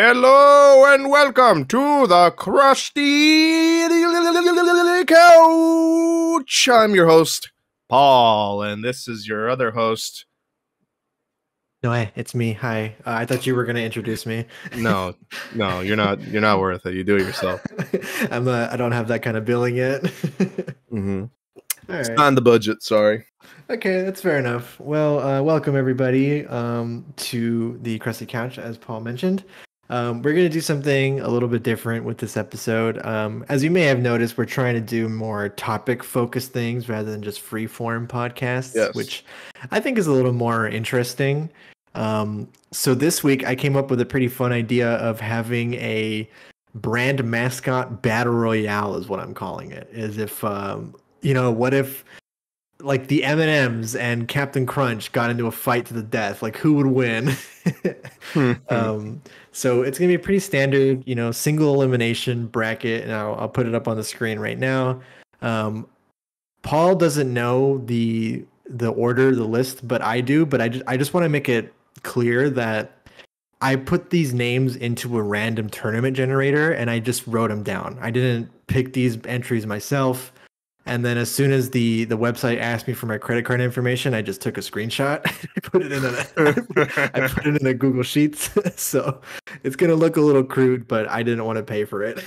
Hello and welcome to the Crusty Couch. I'm your host, Paul, and this is your other host. Noe, hey, it's me. Hi. Uh, I thought you were going to introduce me. No, no, you're not. You're not worth it. You do it yourself. I'm. Uh, I don't have that kind of billing yet. Mm-hmm. It's on the budget. Sorry. Okay, that's fair enough. Well, uh, welcome everybody um, to the Crusty Couch, as Paul mentioned. Um, we're going to do something a little bit different with this episode. Um, as you may have noticed, we're trying to do more topic focused things rather than just free form podcasts, Yes. which I think is a little more interesting. Um, so this week, I came up with a pretty fun idea of having a brand mascot battle royale, is what I'm calling it. Is if um, you know, what if like the M and M's and Captain Crunch got into a fight to the death? Like, who would win? um, so it's gonna be a pretty standard, you know, single elimination bracket, and I'll, I'll put it up on the screen right now. Um, Paul doesn't know the the order, the list, but I do. But I just I just want to make it clear that I put these names into a random tournament generator, and I just wrote them down. I didn't pick these entries myself. And then as soon as the the website asked me for my credit card information, I just took a screenshot. I put it in a I put it in a Google Sheets. so it's gonna look a little crude, but I didn't want to pay for it.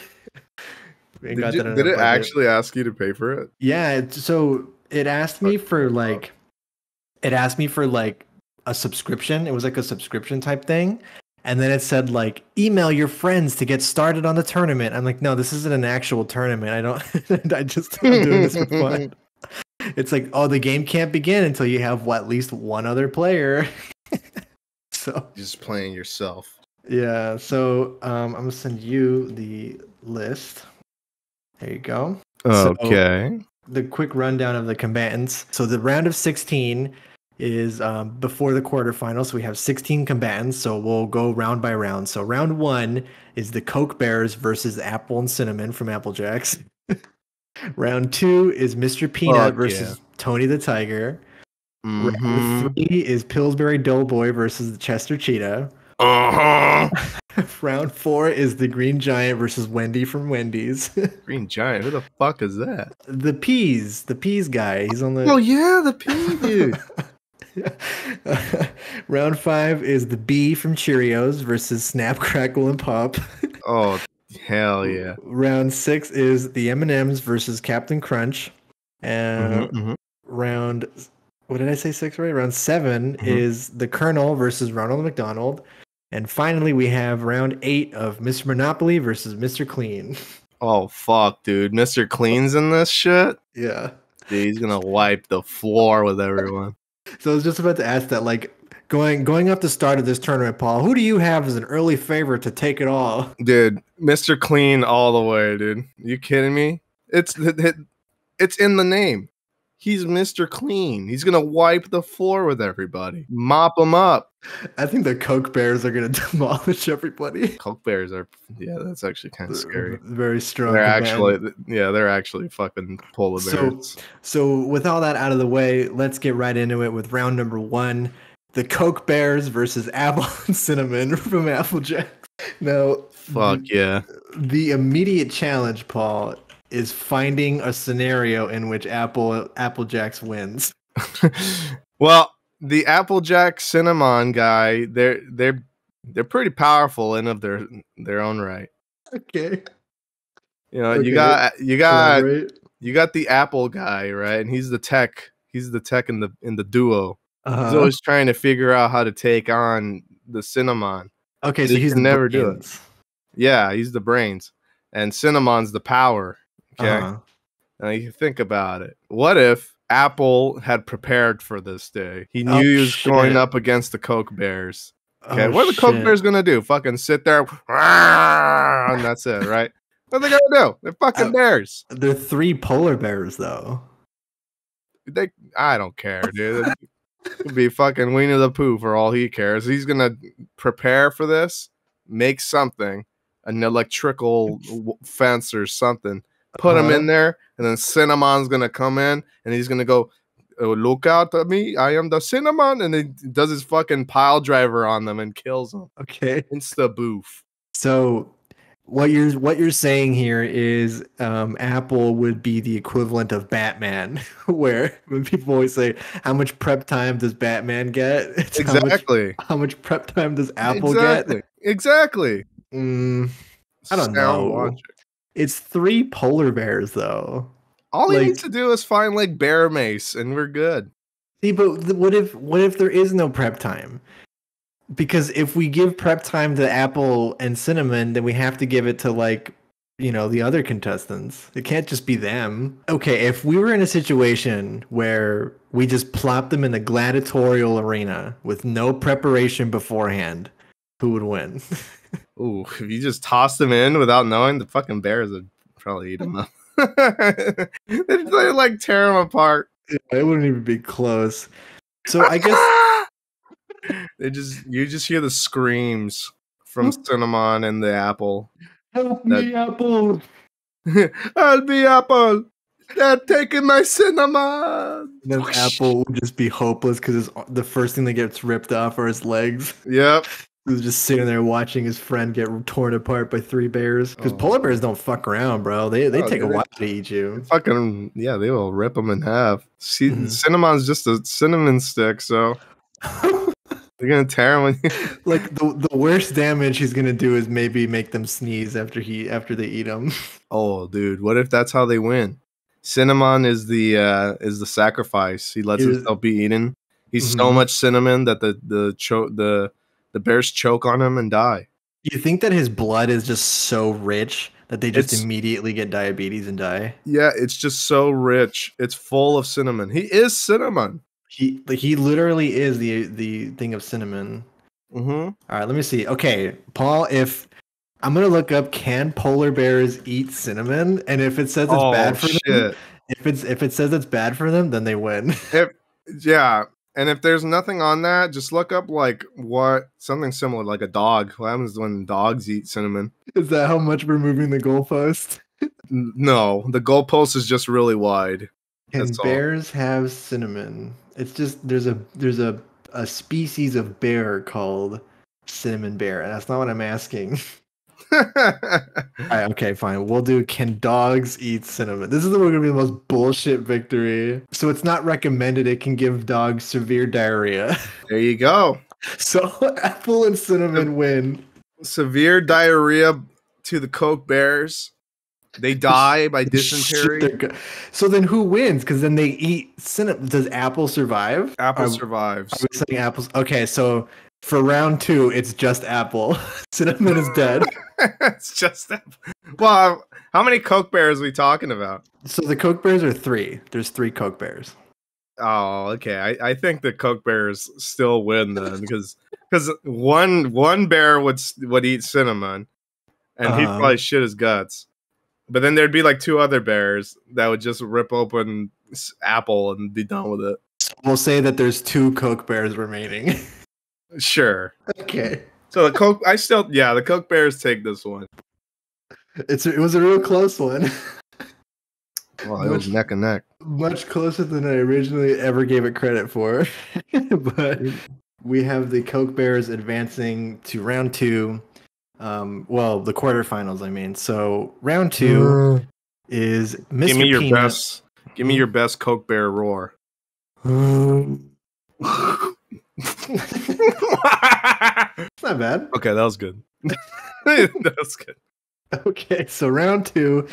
Did, you- did it budget. actually ask you to pay for it? Yeah, it- so it asked me for like it asked me for like a subscription. It was like a subscription type thing. And then it said like email your friends to get started on the tournament. I'm like, no, this isn't an actual tournament. I don't I just I'm doing this for fun. It's like, oh, the game can't begin until you have what, at least one other player. so Just playing yourself. yeah, so um, I'm gonna send you the list. There you go So- Okay. the quick rundown of the combatants. So the round of 16 is um, before the quarterfinals. So we have 16 combatants. So we'll go round by round. So round one is the Coke Bears versus Apple and Cinnamon from Apple Jacks. round two is Mr. Peanut versus Tony the Tiger. Mhm. Round three is Pillsbury Doughboy versus the Chester Cheetah. Uh-huh. round four is the Green Giant versus Wendy from Wendy's. Green Giant. Who the fuck is that? the Peas, the Peas guy. He's on the Oh yeah, the pea dude. Round five is the bee from Cheerios versus Snap, Crackle, and Pop. oh hell yeah. Round six is the M and M's versus Captain Crunch. And Mhm, mhm. round, what did I say? Six right? Round 7 Mhm. is the Colonel versus Ronald McDonald. And finally, we have round eight of Mr. Monopoly versus Mr. Clean. Oh fuck, dude. Mr. Clean's in this shit. yeah. Dude, he's gonna wipe the floor with everyone. So I was just about to ask that, like. Going going up the start of this tournament, Paul. Who do you have as an early favorite to take it all? Dude, Mr. Clean all the way, dude. You kidding me? It's it, it- it's in the name. He's Mr. Clean. He's gonna wipe the floor with everybody, mop them up. I think the Coke Bears are going to demolish everybody. Coke bears are, yeah, that's actually kind of scary. Very strong. They're actually, yeah, they're actually fucking polar So- bears. So, with all that out of the way, let's get right into it with round number one the Coke Bears versus Apple and Cinnamon from Applejack. Now, Fuck yeah. the immediate challenge, Paul, is finding a scenario in which Apple Applejacks wins. well, the Applejack Cinnamon guy, they're they're they're pretty powerful in of their their own right. Okay. You know, Okay. you got you got Elaborate. you got the Apple guy, right? And he's the tech. He's the tech in the in the duo. He's Uh-huh. always trying to figure out how to take on the Cinnamon. Okay, so he he's can the never do it. Yeah, he's the brains, and Cinnamon's the power. Okay, Uh-huh. now you think about it. What if Apple had prepared for this day? He knew Oh, he was going up against the Coke Bears. Okay, Oh, what are the Coke shit. Bears gonna do? Fucking sit there, and that's it, right? What are they gonna do? They're fucking Uh, bears. They're three polar bears, though. They, I don't care, dude. It could be fucking Winnie the Pooh for all he cares. He's gonna prepare for this, make something, an electrical w- fence or something, put him Uh-huh. in there, and then Cinnamon's gonna come in and he's gonna go, oh, "Look out at me! I am the Cinnamon!" And he does his fucking pile driver on them and kills them. Okay. Insta boof. So what you're what you're saying here is um, Apple would be the equivalent of Batman, where when people always say how much prep time does Batman get? It's how much- exactly. How much, prep time does Apple exactly. get? Exactly. Mm, I don't Sound know. logic. It's three polar bears though. All he Like- needs to do is find like bear mace, and we're good. See, but what if what if there is no prep time? Because if we give prep time to Apple and Cinnamon, then we have to give it to like you know the other contestants. It can't just be them. Okay, if we were in a situation where we just plop them in the gladiatorial arena with no preparation beforehand, who would win? Ooh, if you just toss them in without knowing, the fucking bears would probably eat them up. they they like tear them apart. it wouldn't even be close. So I guess they just you just hear the screams from Cinnamon and the apple. help That- me, Apple. I'll be apple. They're taking my cinnamon. And then. Apple would just be hopeless because the first thing that gets ripped off are his legs. Yep. He's just sitting there watching his friend get torn apart by three bears. Because Oh. polar bears don't fuck around, bro. They they Oh, take a while to eat you. Fucking yeah, they will rip them in half. See, Mhm. cinnamon's just a cinnamon stick, so they're gonna tear them. like the the worst damage he's gonna do is maybe make them sneeze after he after they eat him. oh, dude, what if that's how they win? Cinnamon is the uh is the sacrifice. He lets Is- himself be eaten. He's so Mhm. much cinnamon that the the cho- the the bears choke on him and die. You think that his blood is just so rich that they just It's- immediately get diabetes and die? Yeah, it's just so rich. It's full of cinnamon. He is cinnamon. He like, he literally is the the thing of cinnamon. Mm-hmm. All right, let me see. Okay, Paul, if I'm gonna look up can polar bears eat cinnamon, and if it says it's Oh bad for them, if it's if it says it's bad for them, then they win. If, Yeah, and if there's nothing on that, just look up like what something similar, like a dog. What happens when dogs eat cinnamon? Is that how much we're moving the goalpost? No, the goalpost is just really wide. Can That's all. bears have cinnamon? It's just there's a there's a a species of bear called cinnamon bear, and that's not what I'm asking. Right, okay, fine. We'll do can dogs eat cinnamon? This is the one gonna be the most bullshit victory. So it's not recommended it can give dogs severe diarrhea. there you go. So apple and cinnamon win. Severe diarrhea to the Coke Bears. They die by dysentery. So then who wins? Because then they eat cinnamon. Does apple survive? Apple Are- survives. We saying apples? Okay, so for round two, it's just apple. cinnamon is dead. It's just that. Well, how many Coke Bears are we talking about? So the Coke Bears are three. There's three Coke Bears. Oh, okay. I, I think the Coke Bears still win then because because one one bear would would eat cinnamon, and he'd Uh-huh. probably shit his guts. But then there'd be like two other bears that would just rip open apple and be done with it. We'll say that there's two Coke Bears remaining. Sure. okay. So the Coke, I still yeah, the Coke Bears take this one. It's it was a real close one. Well, it was neck and neck. Much closer than I originally ever gave it credit for. but we have the Coke Bears advancing to round two. Um, well, the quarterfinals, I mean. So round two is Mr. Give me your Peanut. best. Give me your best Coke Bear roar. It's not bad. okay, that was good. that was good. Okay, so round two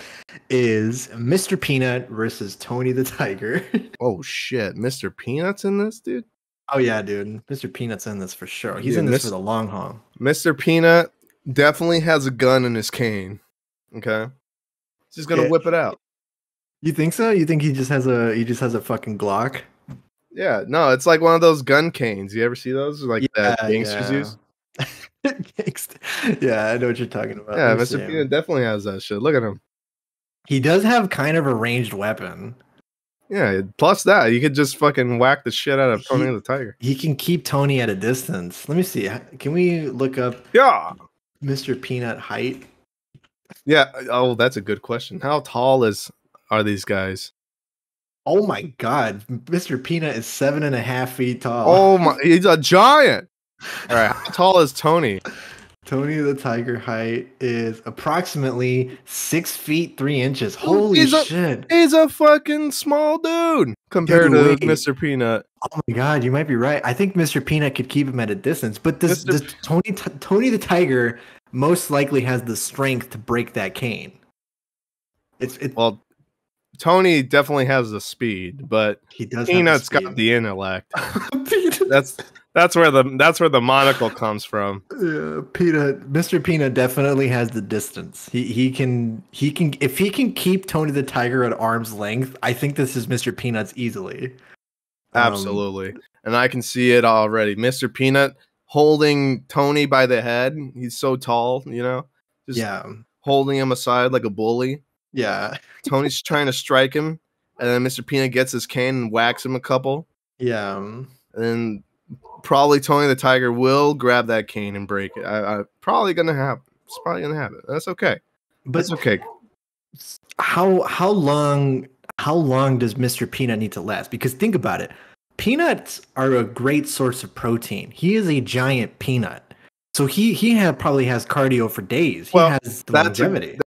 is Mr. Peanut versus Tony the Tiger. Oh shit, Mr. Peanuts in this, dude. oh yeah, dude. Mr. Peanut's in this for sure. He's Dude, in this Miss- for the long haul. Mr. Peanut definitely has a gun in his cane. Okay, he's just gonna Yeah. whip it out. You think so? You think he just has a he just has a fucking Glock? Yeah, no, it's like one of those gun canes. You ever see those? Like that Yeah, gangsters yeah. use. Yeah, I know what you're talking about. Yeah, Mr. Peanut definitely has that shit. Look at him. He does have kind of a ranged weapon. Yeah, plus that you could just fucking whack the shit out of Tony He- the Tiger. He can keep Tony at a distance. Let me see. Can we look up Yeah, Mr. Peanut height? yeah. Oh, that's a good question. How tall is are these guys? Oh my god, Mr. Peanut is seven and a half feet tall. Oh my, he's a giant. All right, how tall is Tony? Tony the Tiger height is approximately six feet three inches. Holy he's a- shit! He's a fucking small dude compared Dude, to. Mr. Peanut. Oh my god, you might be right. I think Mr. Peanut could keep him at a distance, but this, does Tony Tony the Tiger most likely has the strength to break that cane? It's it. Well, Tony definitely has the speed, but he does. Peanut's have got the intellect. That's that's where the that's where the monocle comes from. Yeah, Peanut, Mr. Peanut definitely has the distance. He he can he can if he can keep Tony the Tiger at arm's length. I think this is Mr. Peanut's easily. Um, Absolutely. and I can see it already. Mr. Peanut holding Tony by the head. He's so tall, you know, just yeah, holding him aside like a bully. Yeah, Tony's trying to strike him, and then Mr. Peanut gets his cane and whacks him a couple. yeah. um, And then probably Tony the Tiger will grab that cane and break it. I, I probably gonna happen. It's probably gonna happen. That's okay. But That's okay. how how long how long does Mr. Peanut need to last? Because think about it. Peanuts are a great source of protein. He is a giant peanut. So he he have, probably has cardio for days. He Well, has the that's a- longevity.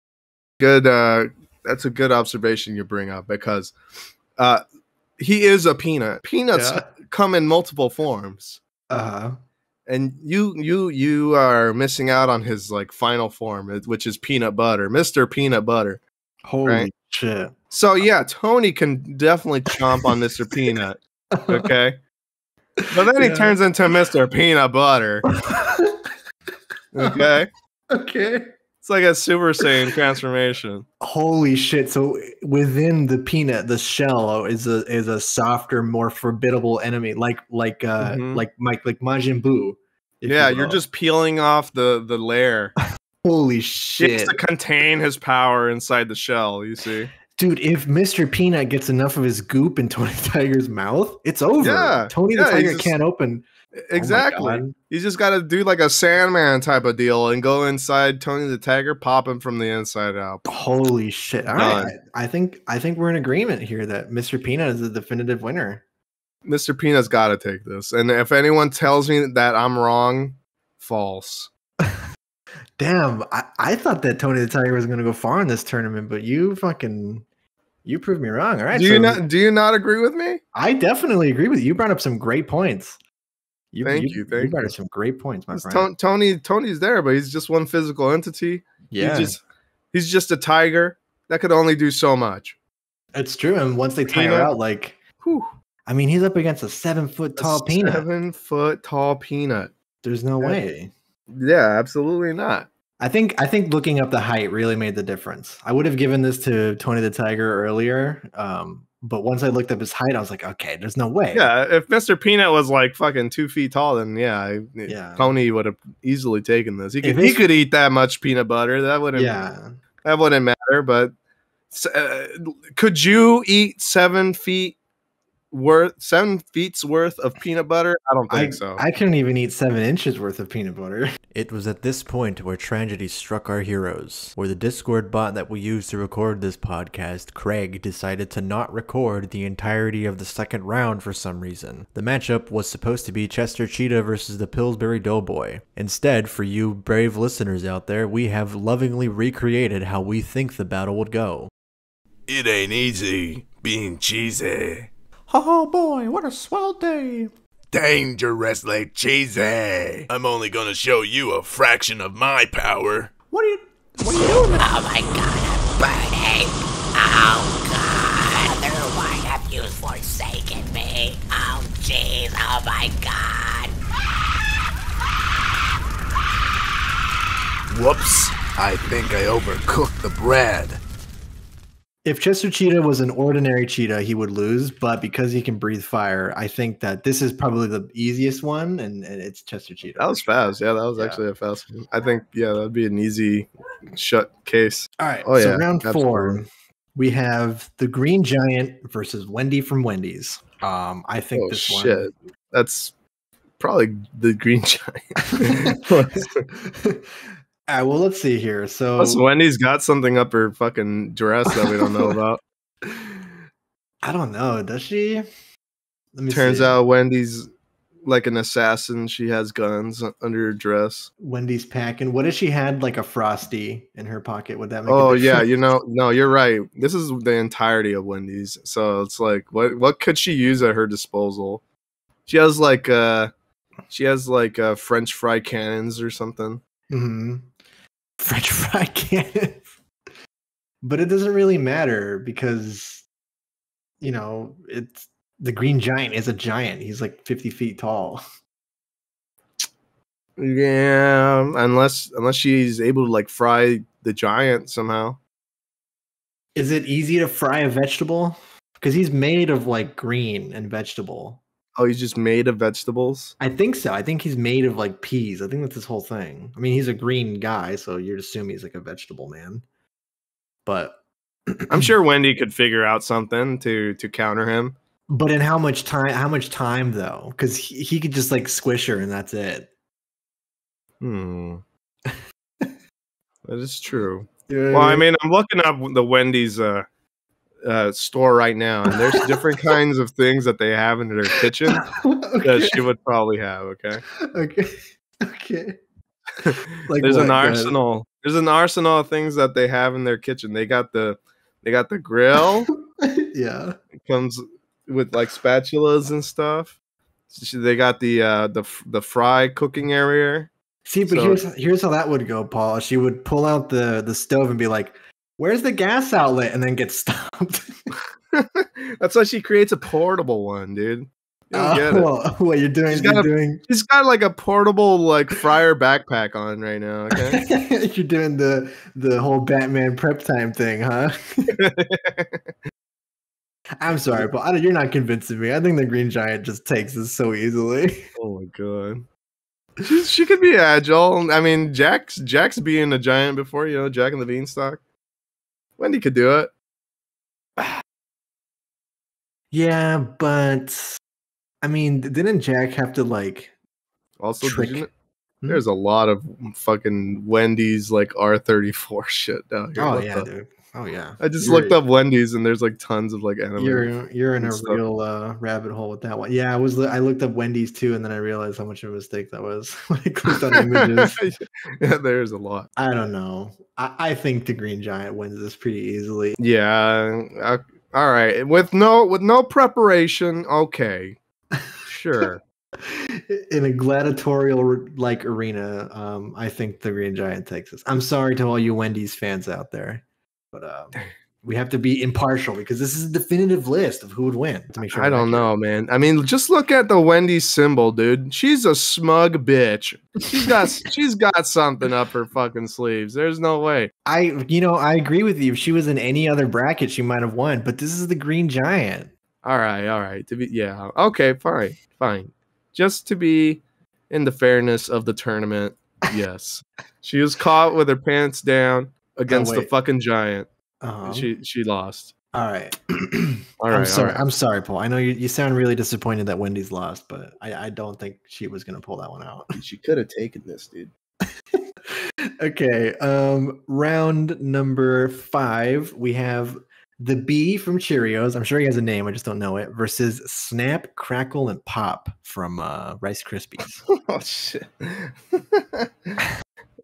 Good. Uh, that's a good observation you bring up because uh, he is a peanut. Peanuts Yeah. come in multiple forms. uh and you you you are missing out on his like final form which is peanut butter mr peanut butter Holy Right. shit. so yeah tony can definitely chomp on mr peanut okay but then he turns into mr peanut butter okay okay. It's like a super saiyan transformation Holy shit! So within the peanut, the shell is a is a softer, more formidable enemy, like like uh Mhm. like Mike like Majin Buu. if you yeah you're just peeling off the the layer holy shit, to contain his power inside the shell you see dude! If Mister Peanut gets enough of his goop in Tony Tiger's mouth, it's over. Yeah, Tony yeah, the Tiger just- can't open. Oh exactly God. You just got to do like a Sandman type of deal and go inside Tony the Tiger, pop him from the inside out. Holy shit! All Done. right, I, think I think we're in agreement here that Mister Peanut is the definitive winner. Mr. Peanut's got to take this. And if anyone tells me that I'm wrong, false. Damn, I, I thought that Tony the Tiger was gonna go far in this tournament, but you fucking you proved me wrong. All right, do you so not? Do you not agree with me? I definitely agree with you. You brought up some great points. You, Thank you, you, thank brought you. some great points, my friend. Tony, Tony's there, but he's just one physical entity. yeah, He just, he's just a tiger that could only do so much. it's true. And once they tire out, like Whew. I mean, he's up against a seven foot tall peanut. seven foot tall peanut. There's no way. Yeah, absolutely not. I think I think looking up the height really made the difference. I would have given this to Tony the Tiger earlier, um, but once I looked up his height, I was like, okay, there's no way. Yeah, if Mr. Peanut was like fucking two feet tall, then yeah, I- Yeah. Tony would have easily taken this. He could, he could eat that much peanut butter. That wouldn't. yeah. that wouldn't matter. But uh, could you eat seven feet worth, seven feet's worth of peanut butter? I don't think I, so. I couldn't even eat seven inches worth of peanut butter. It was at this point where tragedy struck our heroes, where the Discord bot that we used to record this podcast, Craig, decided to not record the entirety of the second round for some reason. The matchup was supposed to be Chester Cheetah versus the Pillsbury Doughboy. Instead, for you brave listeners out there, we have lovingly recreated how we think the battle would go. It ain't easy being cheesy. Oh boy, what a swell day! Dangerously cheesy. I'm only gonna show you a fraction of my power. What are you, what are you doing? Oh my god, I'm burning! Oh god! Mother, why have you forsaken me? Oh jeez, oh my god! Whoops. I think I overcooked the bread. If Chester Cheetah was an ordinary cheetah, he would lose. But because he can breathe fire, I think that this is probably the easiest one, and, and it's Chester Cheetah. that was fast. Yeah, that was Yeah. actually a fast one. I think, yeah, that'd be an easy shut case. All right. Oh, so yeah, round four, we have the Green Giant versus Wendy from Wendy's. Um, I think Oh, this shit. That's probably the green giant. one. All right. Well, let's see here. So Plus, Wendy's got something up her fucking dress that we don't know about. I don't know. Does she? Let me Turns see. out Wendy's like an assassin. She has guns under her dress. Wendy's packing. What if she had like a frosty in her pocket? Would that make? a Oh yeah, you know, no, you're right. This is the entirety of Wendy's. So it's like, what what could she use at her disposal? She has like uh, she has like uh, French fry cannons or something. hmm French fry cannon. but it doesn't really matter because, you know, it's the Green Giant is a giant. He's like fifty feet tall. Yeah, unless unless she's able to like fry the giant somehow. Is it easy to fry a vegetable? Because he's made of like green and vegetable. Oh, he's just made of vegetables. I think so. I think he's made of like peas. I think that's his whole thing. I mean, he's a green guy, so you'd assume he's like a vegetable man. But I'm sure Wendy could figure out something to to counter him. But in how much time? How much time though? Because he, he could just like squish her and that's it. Hmm. that is true. Yeah. Well, I mean, I'm looking up the Wendy's uh, uh, store right now, and there's different kinds of things that they have in their kitchen that she would probably have. Okay, okay. Okay. Like there's what, an arsenal. There's an arsenal of things that they have in their kitchen. They got the they got the grill. yeah. It comes with like spatulas and stuff. They got the uh, the the fry cooking area. See, but So- here's here's how that would go, Paul. She would pull out the the stove and be like, "Where's the gas outlet?" and then get stopped. That's why she creates a portable one, dude. You don't. Oh, what you're doing? She's You're got a- doing. She's got like a portable like fryer backpack on right now. Okay. you're doing the the whole Batman prep time thing, huh? I'm sorry, but I you're not convincing me. I think the Green Giant just takes this so easily. oh my god. She's, she could be agile. I mean, Jack's Jack's being a giant before, you know, Jack and the Beanstalk. Wendy could do it. Yeah, but I mean, didn't Jack have to like? Also, Trick. Hmm? there's a lot of fucking Wendy's like R34 shit down here. Oh What yeah, the- dude. Oh yeah. I just You're- looked up Wendy's and there's like tons of like anime. You're you're in a stuff. real uh, rabbit hole with that one. Yeah, I was. I looked up Wendy's too, and then I realized how much of a mistake that was when I clicked on images. yeah, there's a lot. I don't know. I, I think the Green Giant wins this pretty easily. Yeah. uh, all right. With no with no preparation, okay. Sure. In a gladiatorial like arena, um, I think the Green Giant takes this. I'm sorry to all you Wendy's fans out there, but um, we have to be impartial because this is a definitive list of who would win. To make sure I don't know, man. I mean, just look at the Wendy's symbol, dude. She's a smug bitch. She's got she's got something up her fucking sleeves. There's no way. I, you know, I agree with you. If she was in any other bracket, she might have won. But this is the Green Giant. All right, all right. To be yeah. Okay, fine. Fine. Just to be in the fairness of the tournament. Yes. she was caught with her pants down against the Oh, wait. fucking giant. Uh-huh. she she lost. all right. All I'm sorry. right. I'm sorry, Paul. I know you, you sound really disappointed that Wendy's lost, but I, I don't think she was going to pull that one out. She could have taken this, dude. okay. Um, round number five, we have the bee from Cheerios. I'm sure he has a name. I just don't know it. Versus Snap, Crackle, and Pop from uh, Rice Krispies. oh shit.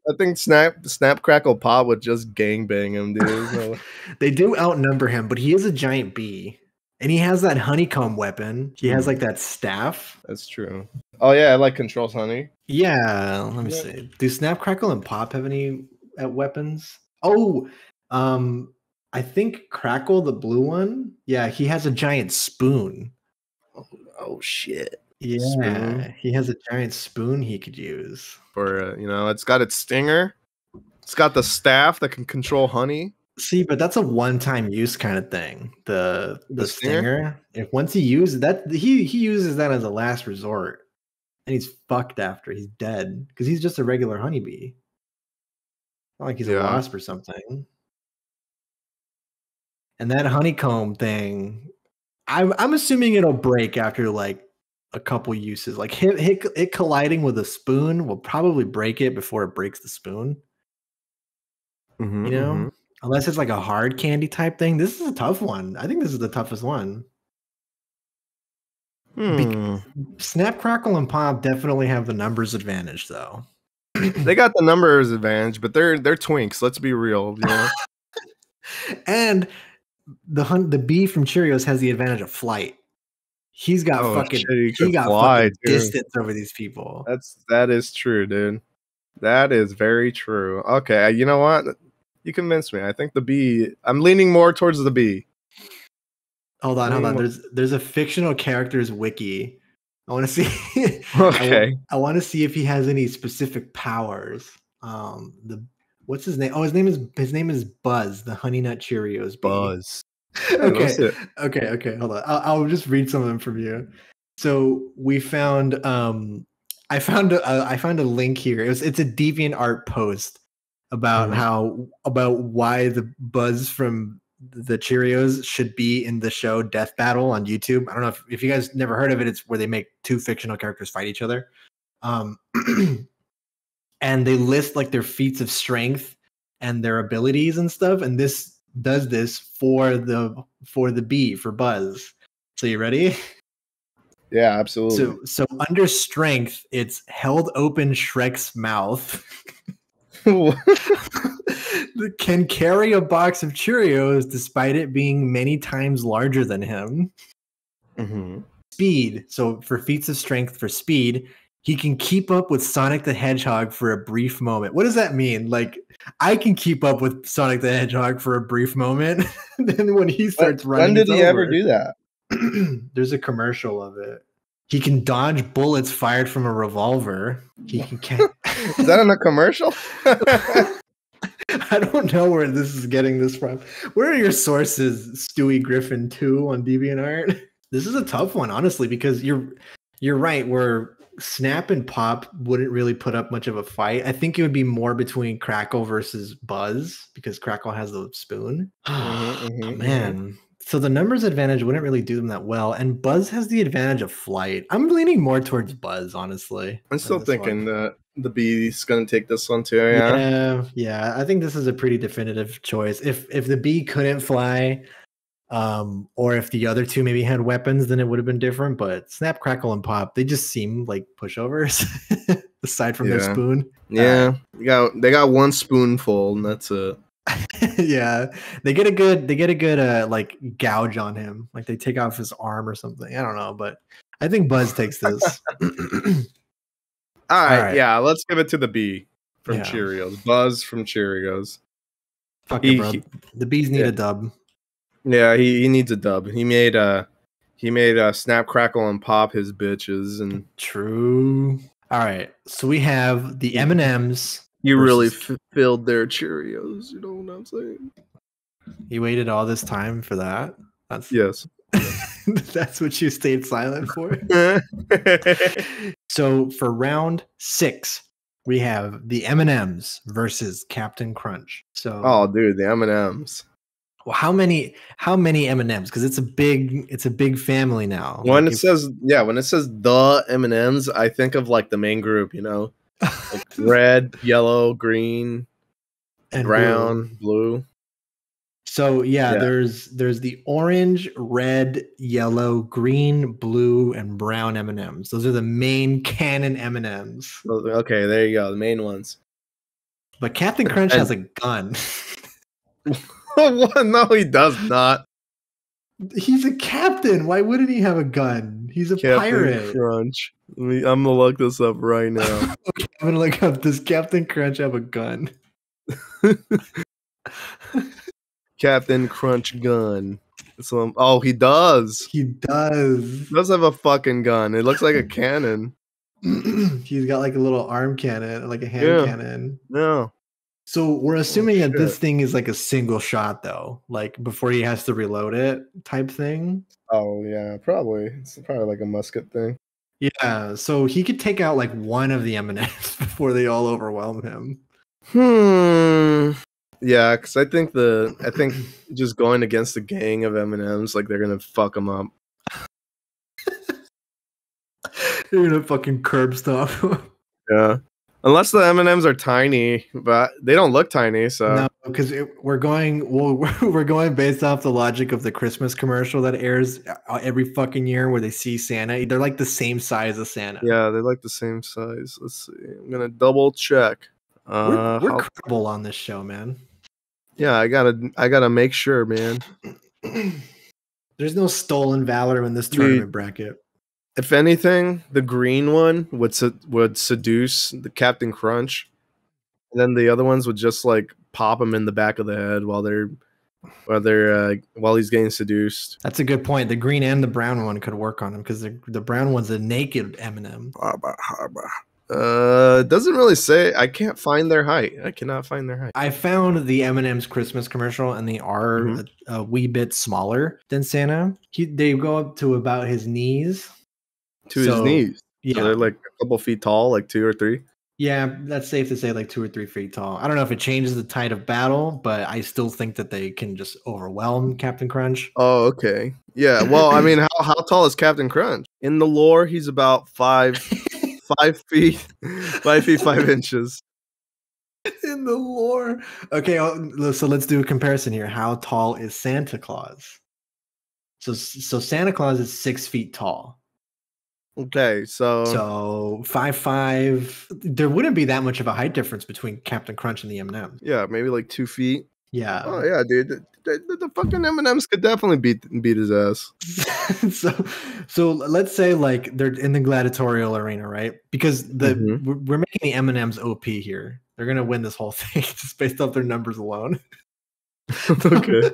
I think Snap Snap Crackle Pop would just gangbang him, dude. No- they do outnumber him, but he is a giant bee. And he has that honeycomb weapon. He has like that staff. That's true. Oh yeah, I like controls honey. Yeah, let me Yeah. see. Do Snap, Crackle, and Pop have any uh, weapons? Oh, um, I think Crackle, the blue one. Yeah, he has a giant spoon. Oh, oh shit. Yeah, Spoon? he has a giant spoon he could use. For uh, you know, it's got its stinger. It's got the staff that can control honey. See, but that's a one-time use kind of thing. The the, The stinger? stinger. If once he uses that, he he uses that as a last resort, and he's fucked after he's dead because he's just a regular honeybee. Not like he's a Yeah. wasp or something. And that honeycomb thing, I'm I'm assuming it'll break after like a couple uses. Like hit, hit it colliding with a spoon will probably break it before it breaks the spoon. Mhm, You know, mhm. unless it's like a hard candy type thing. This is a tough one. I think this is the toughest one. Hmm. Snap, Crackle, and Pop definitely have the numbers advantage, though. they got the numbers advantage, but they're they're twinks. Let's be real. You know? and the hunt, the bee from Cheerios has the advantage of flight. He's got Oh, fucking shit, he he got fly, fucking distance over these people. That's that is true, dude. That is very true. Okay, you know what? You convinced me. I think the bee. I'm leaning more towards the bee. Hold on, hold on. There's there's a fictional characters wiki. I want to see. Okay. I want to see if he has any specific powers. Um, the what's his name? Oh, his name is his name is Buzz, the Honey Nut Cheerios bee. Buzz. okay, okay, okay. Hold on. I'll, I'll just read some of them from you. So we found. Um, I found a I found a link here. It was it's a DeviantArt post about Mhm. how about why the Buzz from the Cheerios should be in the show Death Battle on YouTube. I don't know if, if you guys never heard of it. It's where they make two fictional characters fight each other. Um, and they list like their feats of strength and their abilities and stuff. And this does this for the for the bee for Buzz. So you ready? Yeah, absolutely. So so under strength, it's held open Shrek's mouth. can carry a box of Cheerios despite it being many times larger than him. Mhm. Speed. So for feats of strength for speed, he can keep up with Sonic the Hedgehog for a brief moment. What does that mean? Like I can keep up with Sonic the Hedgehog for a brief moment. then when he starts running, when did he ever do that? There's a commercial of it. He can dodge bullets fired from a revolver. He can. ca- Is that in a commercial? I don't know where this is getting this from. Where are your sources, Stewie Griffin 2 on DeviantArt? This is a tough one, honestly, because you're you're right. Where Snap and Pop wouldn't really put up much of a fight. I think it would be more between Crackle versus Buzz because Crackle has the spoon. Mhm, Oh, mhm, man. So the numbers advantage wouldn't really do them that well, and Buzz has the advantage of flight. I'm leaning more towards Buzz, honestly. I'm still this one. thinking that the bee's gonna take this one too. Yeah. yeah, yeah. I think this is a pretty definitive choice. If if the bee couldn't fly, um, or if the other two maybe had weapons, then it would have been different. But Snap, Crackle, and Pop, they just seem like pushovers. Aside from their spoon, Yeah. You got they got one spoonful and that's it. yeah, they get a good they get a good uh like gouge on him. Like they take off his arm or something. I don't know, but I think Buzz takes this. All right, right. yeah, let's give it to the bee from Yeah. Cheerios. Buzz from Cheerios. Fuck it, bro. he- The bees need yeah. a dub. Yeah, he, he needs a dub. He made uh he made uh snap crackle and pop his bitches and True. All right, so we have the M and M's. you really Versus- f- filled their Cheerios. You know what I'm saying? You waited all this time for that. That's Yes. that's what you stayed silent for. so for round six, we have the M and M's versus Captain Crunch. So oh, dude, the M and M's. Well, how many how many M and M's? Because it's a big it's a big family now. When Like, it says yeah, when it says the M and M's, I think of like the main group. You know, like red, yellow, green, and blue. brown, blue. So yeah, Yeah. there's there's the orange, red, yellow, green, blue, and brown M and M's. Those are the main canon M and M's. Okay, there you go. The main ones. But Captain Crunch And- has a gun. No, he does not. He's a captain. Why wouldn't he have a gun? He's a Captain pirate. Crunch. I'm gonna look this up right now. Okay, I'm gonna look up. Does Captain Crunch have a gun? Captain Crunch gun. So, oh, he does. He does. He does have a fucking gun. It looks like a cannon. He's got like a little arm cannon, like a hand Yeah. cannon. No. So we're assuming that this thing is like a single shot, though, like before he has to reload it, type thing. Oh yeah, probably. It's probably like a musket thing. Yeah. So he could take out like one of the M and M's before they all overwhelm him. Hmm. Yeah, because I think the I think just going against the gang of M and M's, like they're gonna fuck him up. You're gonna fucking curb stop. Yeah. Unless the M and M's are tiny, but they don't look tiny. So No, because we're going. Well, we're going based off the logic of the Christmas commercial that airs uh, every fucking year, where they see Santa. They're like the same size as Santa. yeah, they're like the same size. Let's see. I'm gonna double check. Uh, we're, we're credible on this show, man. yeah, I gotta I gotta make sure, man. There's no stolen valor in this Dude. tournament bracket. If anything, the green one would se- would seduce the Captain Crunch, and then the other ones would just like pop him in the back of the head while they're while they're uh, while he's getting seduced. That's a good point. The green and the brown one could work on him because the, the brown one's a naked M&M. Uh, it doesn't really say. I can't find their height. I cannot find their height. I found the M&M's Christmas commercial, and they are Mhm. a, a wee bit smaller than Santa. He, they go up to about his knees. To his knees. Yeah, So they're like a couple feet tall, like two or three. yeah, that's safe to say, like two or three feet tall. I don't know if it changes the tide of battle, but I still think that they can just overwhelm Captain Crunch. Oh, okay. Yeah. Well, I mean, how, how tall is Captain Crunch? In the lore, he's about five five feet, five feet five inches. In the lore. Okay, uh, so let's do a comparison here. How tall is Santa Claus? So, so Santa Claus is six feet tall. Okay, so, So five five. There wouldn't be that much of a height difference between Captain Crunch and the M M. yeah, maybe like two feet. Yeah. Oh yeah, dude. The, the, the fucking M and M's could definitely beat beat his ass. so, so let's say like they're in the gladiatorial arena, right? Because the Mhm. we're, we're making the M and M's OP here. They're gonna win this whole thing just based off their numbers alone. okay.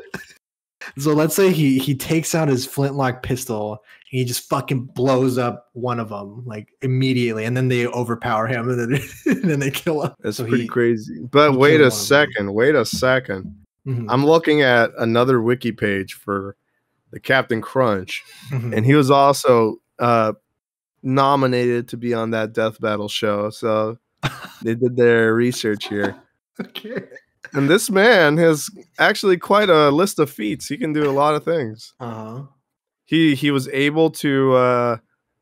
So let's say he he takes out his flintlock pistol. He just fucking blows up one of them like immediately, and then they overpower him, and then, and then they kill him. That's So pretty he- crazy. But wait a one of them. second. Wait a second. Mhm, I'm looking at another wiki page for the Captain Crunch, mhm. and he was also uh, nominated to be on that Death Battle show. So they did their research here. okay. And this man has actually quite a list of feats. He can do a lot of things. Uh huh. He he was able to uh,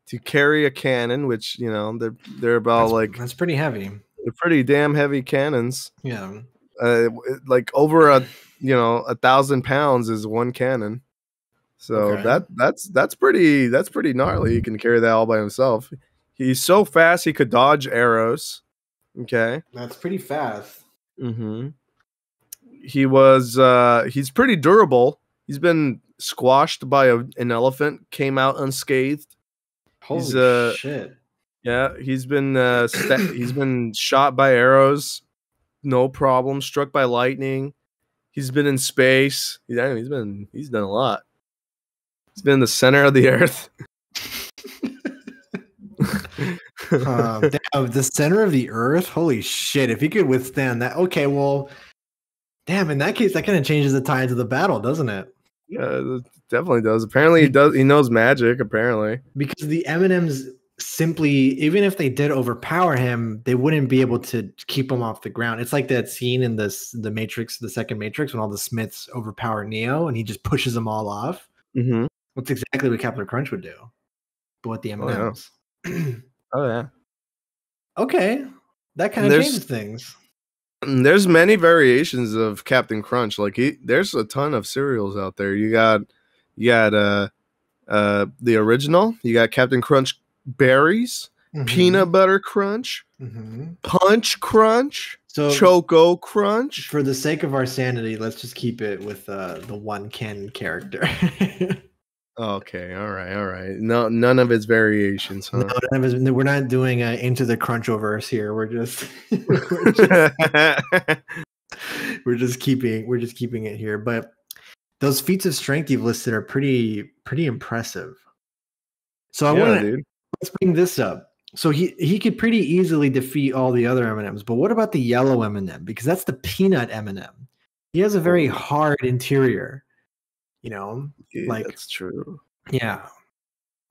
to carry a cannon, which you know they're they're about that's, like that's pretty heavy. they're pretty damn heavy cannons. Yeah. Uh, like over a you know a thousand pounds is one cannon. So Okay. that that's that's pretty that's pretty gnarly. He can carry that all by himself. He's so fast he could dodge arrows. Okay. That's pretty fast. Mm-hmm. He was uh he's pretty durable. He's been squashed by a, an elephant, came out unscathed. Holy He's, uh, shit. Yeah, he's been uh sta- he's been shot by arrows, no problem. Struck by lightning. He's been in space. Yeah, he's been he's done a lot. He's been in the center of the earth. um, damn, the center of the earth. Holy shit! If he could withstand that, okay. Well, damn. In that case, that kind of changes the tides of the battle, doesn't it? Yeah, it definitely does. Apparently, he does. He knows magic. Apparently, Because the M and M's simply, even if they did overpower him, they wouldn't be able to keep him off the ground. It's like that scene in this the Matrix, the second Matrix, when all the Smiths overpower Neo and he just pushes them all off. mm-hmm. That's exactly what Captain Crunch would do, but with the M Oh, yeah. Oh yeah. Okay, that kind of changes things. Mm, There's many variations of Captain Crunch. Like he, there's a ton of cereals out there. You got, you got uh, uh, the original. You got Captain Crunch berries, Mhm, peanut butter crunch, mhm. punch crunch, So choco crunch. for the sake of our sanity, let's just keep it with uh, the one Ken character. Okay, all right, all right. No, none of its variations, huh? No, none of us- we're not doing uh, into the Crunchoverse here. We're just, we're just we're just keeping we're just keeping it here. But those feats of strength you've listed are pretty pretty impressive. So I yeah, want to let's bring this up. So he he could pretty easily defeat all the other M and M's, but what about the yellow M and m Because that's the peanut M and m He has a very hard interior. You know, Yeah, like- that's true. yeah,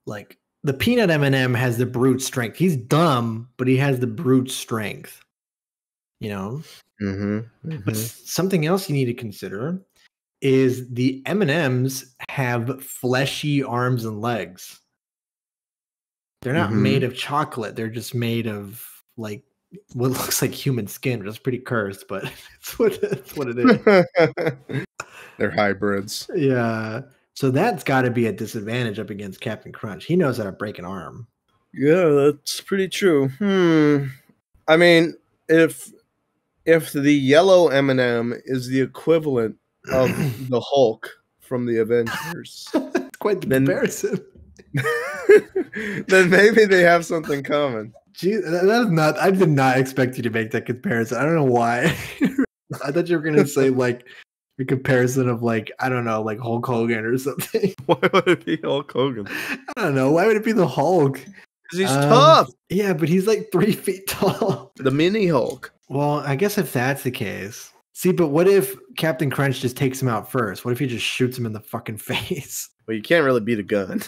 like the peanut M and m has the brute strength. He's dumb, but he has the brute strength. You know, Mm-hmm. but something else you need to consider is the M and M's have fleshy arms and legs. They're not Mhm. made of chocolate. They're just made of like what looks like human skin, which is pretty cursed, but it's what it's what it is. They're hybrids. yeah. So that's got to be a disadvantage up against Captain Crunch. He knows how to break an arm. Yeah, that's pretty true. Hmm. I mean, if if the yellow M&M is the equivalent of the Hulk from the Avengers, it's quite the Then- comparison. then maybe they have something common. Gee, that is not. I did not expect you to make that comparison. I don't know why. I thought you were gonna say like a comparison of like I don't know, like Hulk Hogan or something. Why would it be Hulk Hogan? I don't know. Why would it be the Hulk? Because he's Um, tough. Yeah, but he's like three feet tall. The mini Hulk. Well, I guess if that's the case. See, but what if Captain Crunch just takes him out first? What if he just shoots him in the fucking face? Well, you can't really beat a gun.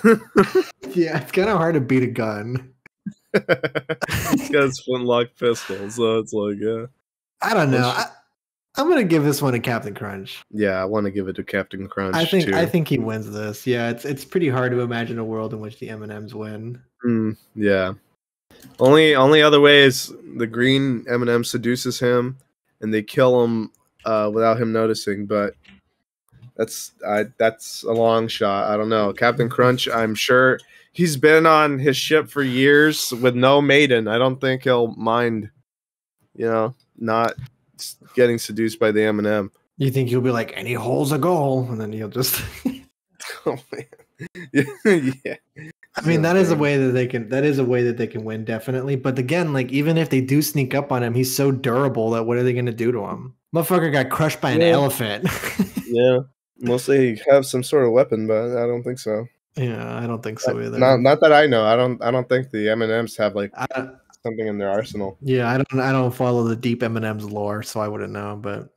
yeah, it's kind of hard to beat a gun. He's got his flintlock pistol, so it's like, yeah. I don't know. I, I'm gonna give this one to Captain Crunch. Yeah, I want to give it to Captain Crunch. I think too. I think he wins this. Yeah, it's it's pretty hard to imagine a world in which the M and M's win. Mm, yeah. Only only other way is the green M&M seduces him, and they kill him uh, without him noticing. But that's I that's a long shot. I don't know. Captain Crunch, I'm sure he's been on his ship for years with no maiden. I don't think he'll mind, you know, not getting seduced by the M&M. You think he'll be like, any hole's a goal, and then he'll just. Oh man. yeah. I mean, that is a way that they can. That is a way that they can win, definitely. But again, like even if they do sneak up on him, he's so durable that what are they going to do to him? Motherfucker got crushed by an Yeah. elephant. Yeah. They have some sort of weapon, but I don't think so. yeah, I don't think so either. Not, not that I know. I don't. I don't think the M and M's have like I, something in their arsenal. yeah, I don't. I don't follow the deep M and M's lore, so I wouldn't know. But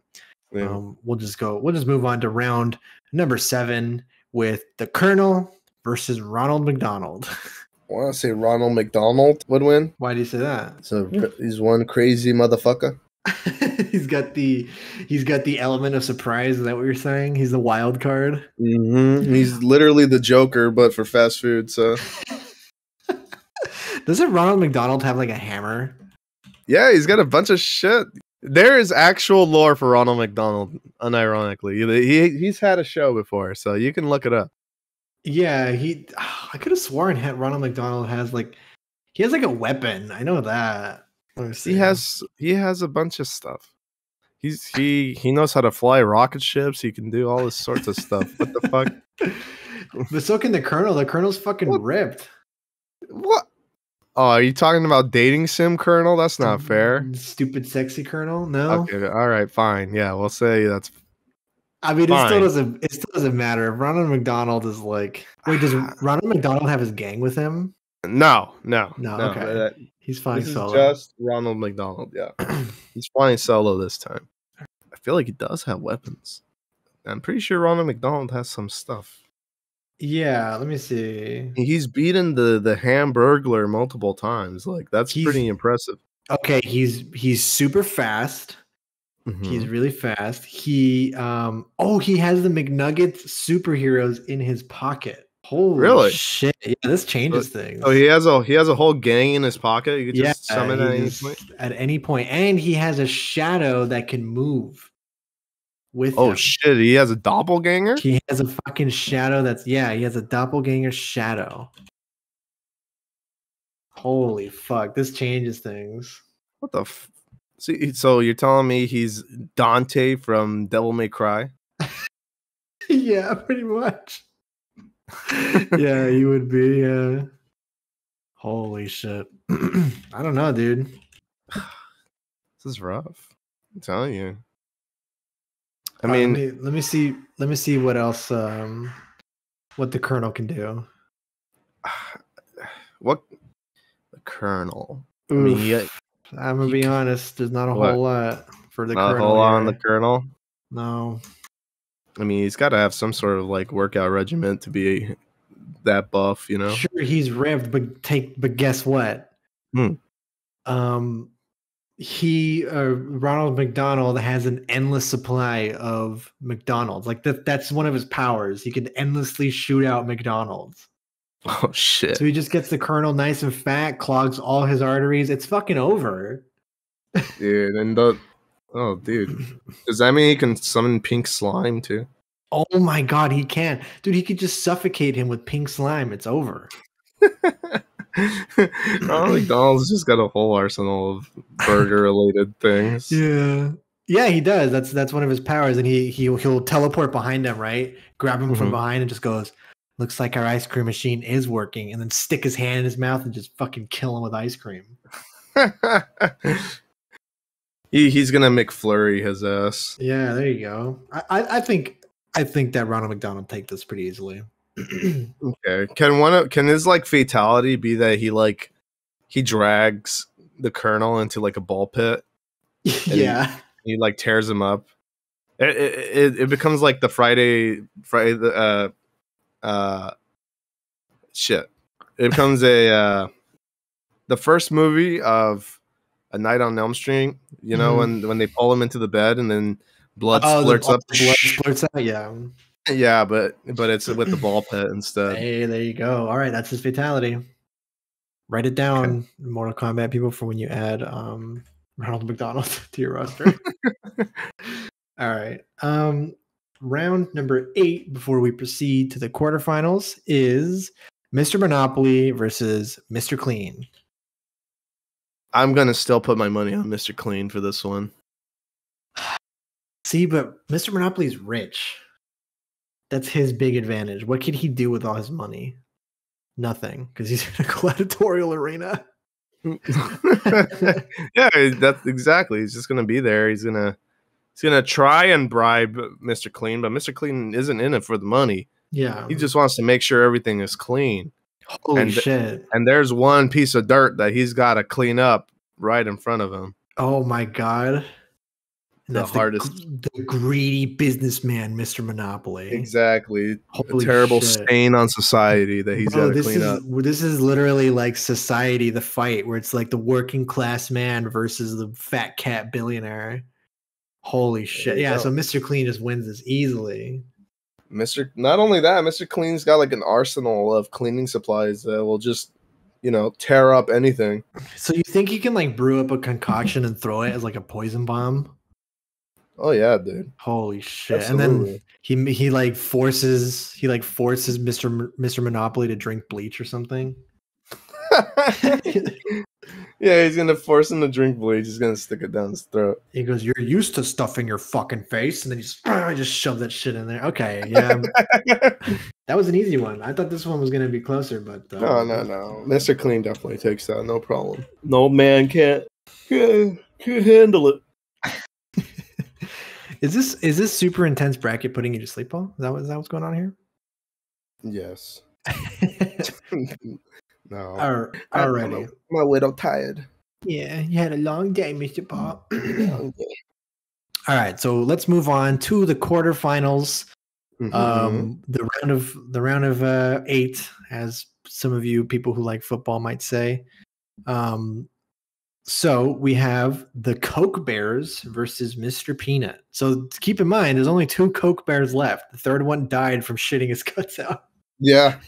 Yeah. um, we'll just go. We'll just move on to round number seven with the Colonel versus Ronald McDonald. I want to say Ronald McDonald would win. Why do you say that? So he's one crazy motherfucker. he's got the he's got the element of surprise. Is that what you're saying? He's the wild card. Mm-hmm. He's literally the Joker, but for fast food. So Doesn't Ronald McDonald have like a hammer? yeah, he's got a bunch of shit. There is actual lore for Ronald McDonald. Unironically, he he's had a show before, so you can look it up. Yeah, he. I could have sworn Ronald McDonald has like he has like a weapon. I know that. Let me see. He has he has a bunch of stuff. He's he he knows how to fly rocket ships. He can do all this sorts of stuff. What the fuck? but so can the Colonel. The Colonel's fucking What? ripped. What? Oh, are you talking about dating sim Colonel? That's not fair. Stupid, sexy Colonel. No, Okay, all right, fine. Yeah, we'll say that's I mean it still doesn't. It still doesn't matter. If Ronald McDonald is like, wait, does Ronald McDonald have his gang with him? no, no, No, no. okay. uh, He's flying This is solo. just Ronald McDonald. Yeah, he's flying solo this time. I feel like he does have weapons. I'm pretty sure Ronald McDonald has some stuff. Yeah, let me see. He's beaten the the Hamburglar multiple times. Like that's He's- pretty impressive. Okay, he's he's super fast. He's Mhm. really fast. He um oh he has the McNuggets superheroes in his pocket. Holy Really? shit. Yeah, this changes things. Oh, he has a he has a whole gang in his pocket. You could yeah, just summon at any point. at any. And he has a shadow that can move with Oh him. shit! He has a doppelganger. He has a fucking shadow that's yeah, he has a doppelganger shadow. Holy fuck, this changes things. What the? F- See, so you're telling me he's Dante from Devil May Cry? yeah, pretty much. yeah, you would be. Uh... Holy shit! I don't know, dude. This is rough. I'm telling you. I Uh, mean, let me, let me see. Let me see what else. Um, what the colonel can do. what? The Colonel. I mean, he, I'm gonna be honest. There's not a What? whole lot for the not a colonel. whole lot on the. Colonel. no, I mean, he's got to have some sort of like workout regiment to be that buff, you know? sure he's ripped, but take. But guess what? Hmm. Um, he uh, Ronald McDonald has an endless supply of McDonald's. Like that. That's one of his powers. He can endlessly shoot out McDonald's. Oh shit! So he just gets the colonel nice and fat, clogs all his arteries. It's fucking over. dude. And the oh, dude, does that mean he can summon pink slime too? Oh my god, he can. Dude, he could just suffocate him with pink slime. It's over. Ronald McDonald's just got a whole arsenal of burger related things. Yeah. Yeah, he does. That's that's one of his powers, and he he he'll teleport behind him, right? Grab him from Mhm. behind and just goes, "Looks like our ice cream machine is working," and then stick his hand in his mouth and just fucking kill him with ice cream. he, he's gonna McFlurry his ass. Yeah, there you go. I I, I think I think that Ronald McDonald take this pretty easily. Okay. Can one of can his like fatality be that he like he drags the colonel into like a ball pit? yeah. He like tears him up. It it, it, becomes like the Friday Friday the uh uh shit. It becomes a uh the first movie of a night on Elm Street, you know, Mhm. when when they pull him into the bed and then blood Oh, the- splurts up. blood splurts out. Yeah. Yeah, but but it's with the ball pit instead. Hey, there you go. All right, that's his fatality. Write it down, Mortal Kombat people, for when you add um, Ronald McDonald to your roster. All right. Um, round number eight before we proceed to the quarterfinals is Mr. Monopoly versus Mr. Clean. I'm gonna still put my money on Mr. Clean for this one. See, but Mr. Monopoly's rich. That's his big advantage. What can he do with all his money? Nothing, because he's in a gladiatorial arena. yeah, eh, that's exactly. He's just gonna be there. He's gonna he's gonna try and bribe Mr. Clean, but Mr. Clean isn't in it for the money. Yeah. He just wants to make sure everything is clean. Holy and- shit. And there's one piece of dirt that he's got to clean up right in front of him. Oh my god. The hardest- gr- The, greedy businessman, Mr. Monopoly. Exactly. Holy a terrible shit. stain on society that he's got to clean is up. this is literally like society, the fight where it's like the working class man versus the fat cat billionaire. Holy shit! Yeah, so Mr. Clean just wins this easily. Mr. Not only that, Mr. Clean's got like an arsenal of cleaning supplies that will just, you know, tear up anything. So you think he can like brew up a concoction and throw it as like a poison bomb? Oh yeah, dude. Holy shit! And then he he like forces he like forces Mr. M- Mr. Monopoly to drink bleach or something. yeah, he's gonna force him to drink bleach. He's gonna stick it down his throat. He goes, "You're used to stuffing your fucking face," and then he just just shove that shit in there. Okay, yeah, that was an easy one. I thought this one was gonna be closer, but uh, no, no, no. Mr. Clean definitely takes that. No problem. No man can't can't, can't handle it. Is this is this super intense bracket putting you to sleep, Paul? Is that what, is that what's going on here? Yes. no. All- I don't Alrighty. know. I'm a little tired. Yeah, you had a long day, Mr. Paul. All right, so let's move on to the quarterfinals. Mhm. Um, the round of the round of uh, eight, as some of you people who like football might say. Um, so we have the Coke Bears versus Mr. Peanut. So keep in mind, there's only two Coke Bears left. The third one died from shitting his guts out yeah.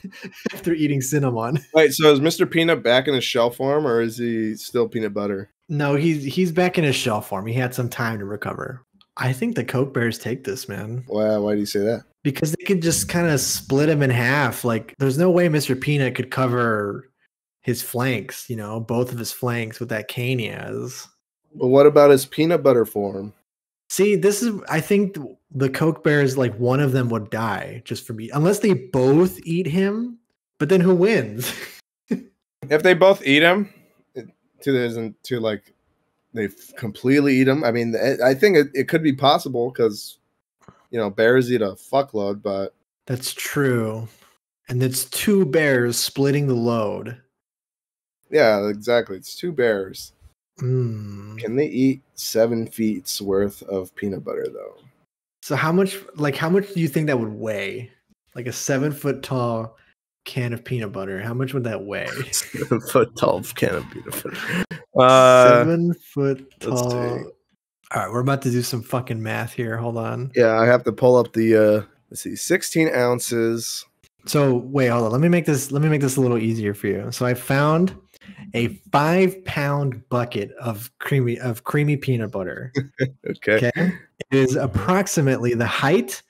after eating cinnamon. Wait, so is Mr. Peanut back in his shell form or is he still peanut butter? No, he's he's back in his shell form. He had some time to recover. I think the Coke Bears take this, man. Wow, why do you say that? because they could just kind of split him in half. Like, there's no way Mr. Peanut could cover his flanks, you know, both of his flanks with that cane he has. But what about his peanut butter form? See, this is, I think the Coke Bears, like, one of them would die just for me, unless they both eat him. But then who wins? If they both eat him, it- to isn't to like they completely eat him. I mean, I I think it, it could be possible because you know bears eat a fuckload, but That's true. And it's two bears splitting the load. Yeah, exactly. It's two bears. Mm. Can they eat seven feet's worth of peanut butter though? So how much like how much do you think that would weigh? Like a seven foot tall can of peanut butter. How much would that weigh? Seven foot tall can of peanut butter. Uh, seven foot let's tall. All right, we're about to do some fucking math here. Hold on. yeah, I have to pull up the. uh Let's see, sixteen ounces. So wait, hold on. Let me make this. Let me make this a little easier for you. So I found a five pound bucket of creamy of creamy peanut butter. Okay. Okay. It is approximately the height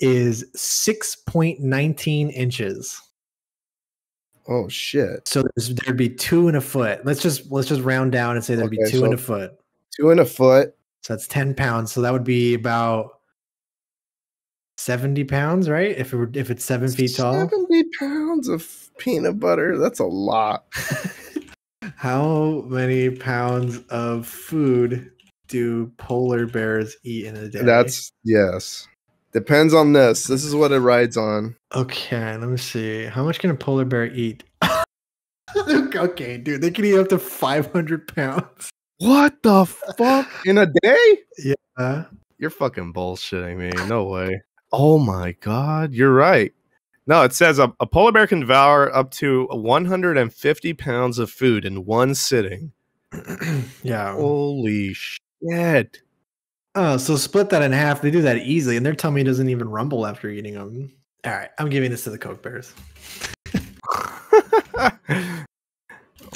is 6.19 inches. Oh shit. So there's, there'd be two and a foot. Let's just let's just round down and say there'd be Okay, two and a foot. Two and a foot. So that's 10 pounds. So that would be about 70 pounds, right? If it were if it's seven feet tall. 70 pounds of peanut butter. That's a lot. How many pounds of food do polar bears eat in a day? That's yes. Depends on this. This is what it rides on. okay. Let me see. How much can a polar bear eat? okay, dude, they can eat up to 500 pounds. What the fuck? In a day? Yeah. You're fucking bullshitting me. No way. Oh my god, you're right. No, it says a, a polar bear can devour up to 150 pounds of food in one sitting. yeah. Holy shit. Oh, so split that in half. They do that easily, and their tummy doesn't even rumble after eating them. All right, I'm giving this to the Coke Bears.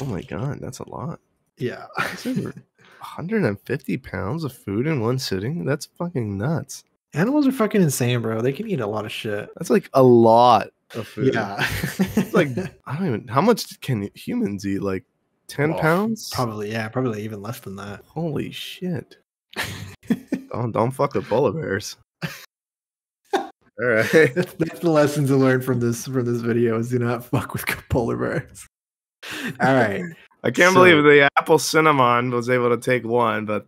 oh my god, that's a lot. Yeah. 150 pounds of food in one sitting? That's fucking nuts. Animals are fucking insane, bro. They can eat a lot of shit. That's like a lot of food. Yeah. It's like I don't even how much can humans eat? Like 10 Well, pounds? probably, yeah, probably even less than that. Holy shit. don't don't fuck with polar bears. All right. That's, that's the lesson to learn from this from this video is do not fuck with polar bears. All right. I can't So- believe the Apple Cinnamon was able to take one, but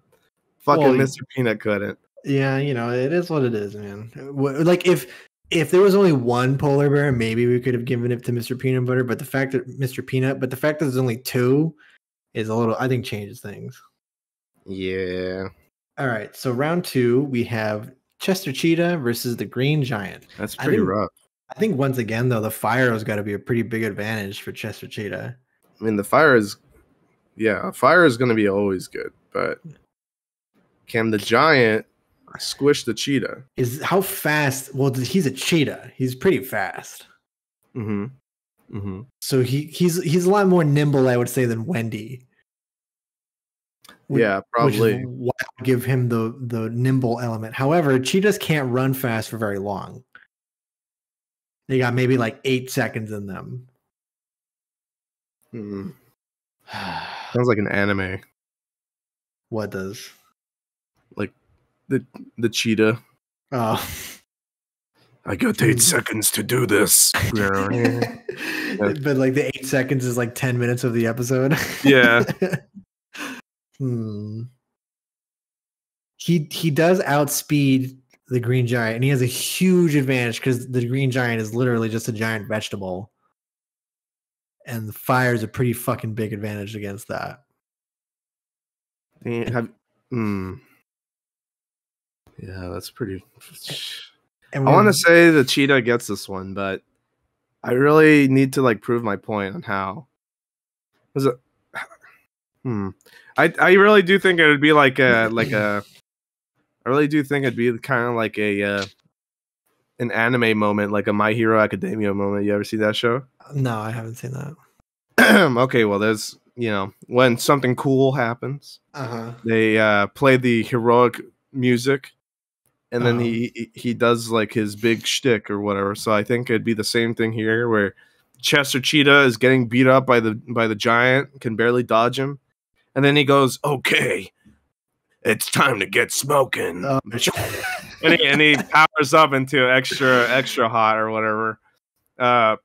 fucking Well, Mr. Peanut couldn't. Yeah, you know, it is what it is, man. Like if if there was only one polar bear, maybe we could have given it to Mr. Peanut Butter, but the fact that Mr. Peanut, but the fact that there's only two is a little I think changes things. Yeah. All right, so round 2 we have Chester Cheetah versus the Green Giant. That's I pretty think- rough. I think once again though, the fire has got to be a pretty big advantage for Chester Cheetah. I mean, the fire is, yeah, fire is going to be always good, but can the giant squish the cheetah? Is how fast? Well, he's a cheetah. He's pretty fast. Mm-hmm. Mm-hmm. So he he's he's a lot more nimble, I would say, than Wendy. Would- Yeah, which probably. why give him the the nimble element. However, cheetahs can't run fast for very long. They got maybe like eight seconds in them. Mm. Sounds like an anime. what does? The the cheetah. Oh, I got eight seconds to do this. but like the eight seconds is like ten minutes of the episode. Yeah. hmm. He he does outspeed the green giant, and he has a huge advantage because the green giant is literally just a giant vegetable, and the fire is a pretty fucking big advantage against that. Eh, Have, hmm. Yeah, that's pretty. And I want to say the cheetah gets this one, but I really need to like prove my point on how. Was it? Hmm. I I really do think it would be like a like a. I really do think it'd be kind of like a uh, an anime moment, like a My Hero Academia moment. You ever see that show? no, I haven't seen that. okay, well, there's you know when something cool happens, Uh huh. they uh play the heroic music and then Oh. he he- does like his big shtick or whatever so i think it'd be the same thing here where chester cheetah is getting beat up by the by the giant can barely dodge him and then he goes Okay, it's time to get smoking. Oh, and he, and he powers up into extra extra hot or whatever uh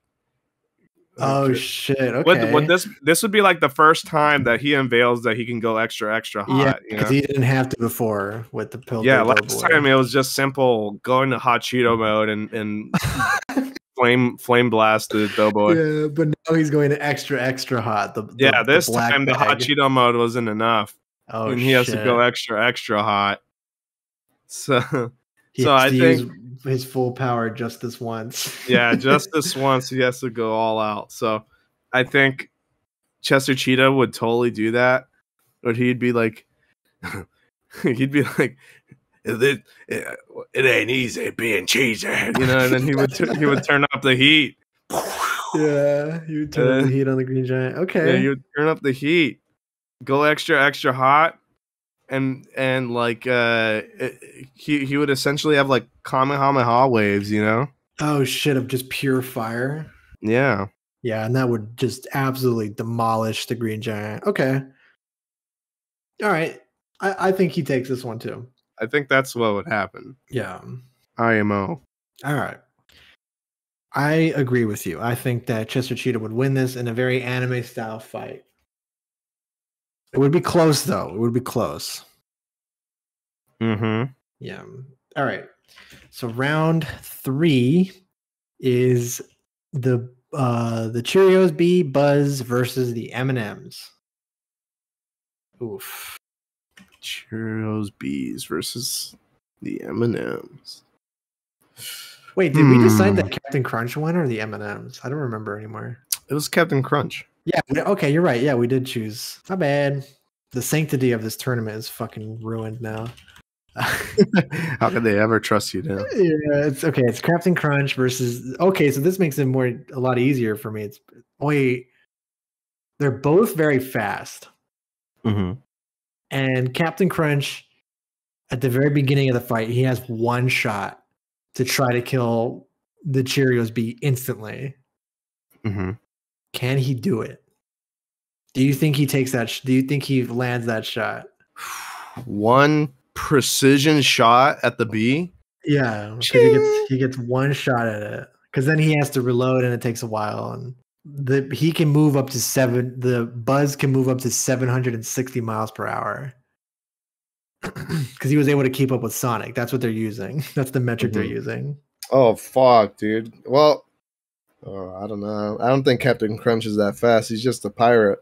oh shit. Okay. This this would be like the first time that he unveils that he can go extra extra hot yeah, you know? because he didn't have to before with the pill. Yeah, last time it was just simple going to hot Cheeto mm-hmm. mode and and flame flame blast the doughboy. Yeah, Yeah, but now he's going to extra extra hot. The, the- the this black time the hot. Cheeto mode wasn't enough, Oh, and he has to go extra extra hot. So He so I think- his full power just this once. yeah, just this once he has to go all out. So I think Chester Cheetah would totally do that, But he'd be like, he'd be like, It, it, it ain't easy being cheesy. you know, and then he would he would turn up the heat. Yeah, you turn Uh, the heat on the green giant. Yeah, Okay. you would turn up the heat, go extra extra hot, and and like uh, it- he he would essentially have like Kamehameha waves, you know? oh shit! Of just pure fire. Yeah, Yeah, and that would just absolutely demolish the green giant. Okay. All right. I, I think he takes this one too. I think that's what would happen. Yeah. IMO. All right. I agree with you. I think that Chester Cheetah would win this in a very anime style fight. It would be close though. It would be close. Mm-hmm. Yeah. All right. So round three is the uh the Cheerios B Buzz versus the M and M's. Oof. Cheerios bees versus the M and M's. Wait, did we decide Hmm. that Captain Crunch won or the M and M's? I don't remember anymore. It was Captain Crunch. Yeah. Okay, you're right. Yeah, we did choose. My bad. The sanctity of this tournament is fucking ruined now. How could they ever trust you now? yeah, it's okay. It's Captain Crunch versus. Okay, so this makes it more a lot easier for me. It's wait, they're both very fast, Mm-hmm. and Captain Crunch, at the very beginning of the fight, he has one shot to try to kill the Cheerios bee instantly. Mm-hmm. Can he do it? Do you think he takes that? Sh- do you think he lands that shot? One precision shot at the bee. Yeah, because he gets he gets one shot at it. Because then he has to reload, and it takes a while. And the he can move up to seven. The Buzz can move up to seven hundred and sixty miles per hour. Because he was able to keep up with Sonic. That's what they're using. That's the metric they're Mhm. using. Oh fuck, dude. Well, oh, I don't know. I don't think Captain Crunch is that fast. He's just a pirate.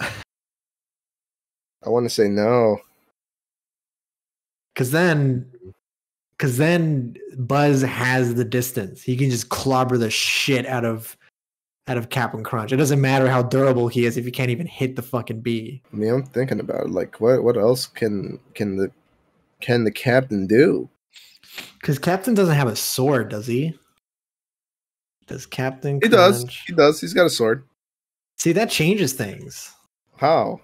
I want to say no. Because then, because then Buzz has the distance. He can just clobber the shit out of out of Captain Crunch. It doesn't matter how durable he is if he can't even hit the fucking bee. I mean, I'm thinking about it. Like, what what else can can the can the captain do? Because Captain doesn't have a sword, does he? Does Captain? He does. He does. He's got a sword. See, that changes things. How?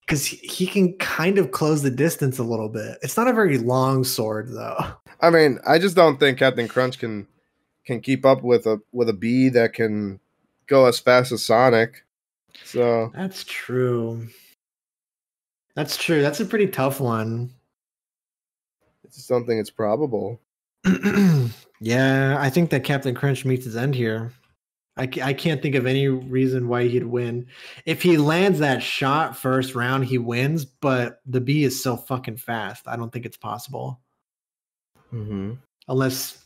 Because he, he can kind of close the distance a little bit. It's not a very long sword, though. I mean, I just don't think Captain Crunch can can keep up with a with a bee that can go as fast as Sonic. So That's true. That's true. That's a pretty tough one. I just don't think it's probable. yeah, I think that Captain Crunch meets his end here. I, I can't think of any reason why he'd win. If he lands that shot first round, he wins, but the bee is so fucking fast. I don't think it's possible. Mm-hmm. Unless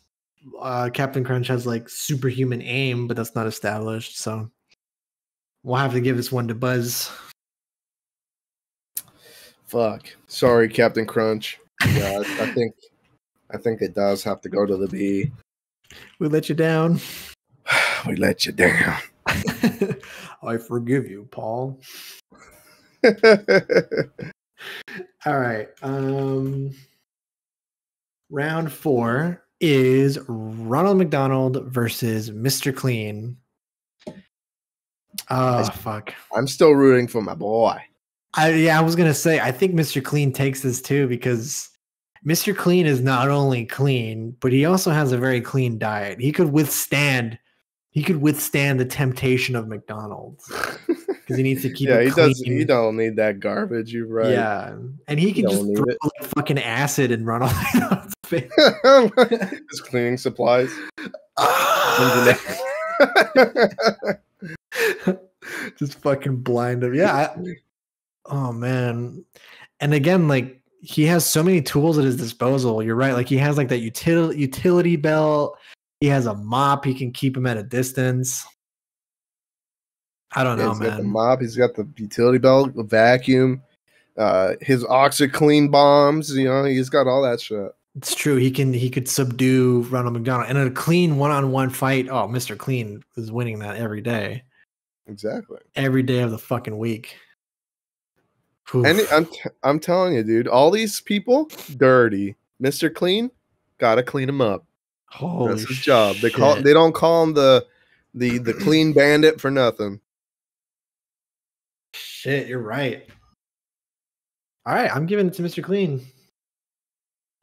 uh, Captain Crunch has like superhuman aim, but that's not established. So we'll have to give this one to Buzz. Fuck. Sorry, Captain Crunch. Yeah, I, I think I think it does have to go to the bee. We let you down. we let you down. I forgive you, Paul. All right. Um round 4 is Ronald McDonald versus Mr. Clean. Oh fuck. I'm still rooting for my boy. I yeah, I was gonna say I think Mr. Clean takes this too because Mr. Clean is not only clean, but he also has a very clean diet. He could withstand he could withstand the temptation of McDonald's because he needs to keep yeah, it he clean. does. He don't need that garbage. You're right. Yeah, and he can just throw like fucking acid and run off. face. His cleaning supplies. just fucking blind him. Yeah. I- oh man. And again, like he has so many tools at his disposal. You're right. Like he has like that util- utility belt. He has a mop. He can keep him at a distance. I don't Yeah, know, he's got the mop. He's got the utility belt, the vacuum, uh, his OxiClean bombs. You know, he's got all that shit. It's true. He can he could subdue Ronald McDonald. And in a clean one-on-one fight, oh, Mr. Clean is winning that every day. Exactly. Every day of the fucking week. Oof. And I'm t- I'm telling you, dude, all these people dirty. Mister Clean, gotta clean them up. Holy That's his job. They call shit. they don't call him the the the clean bandit for nothing. Shit, you're right. All right, I'm giving it to Mr. Clean.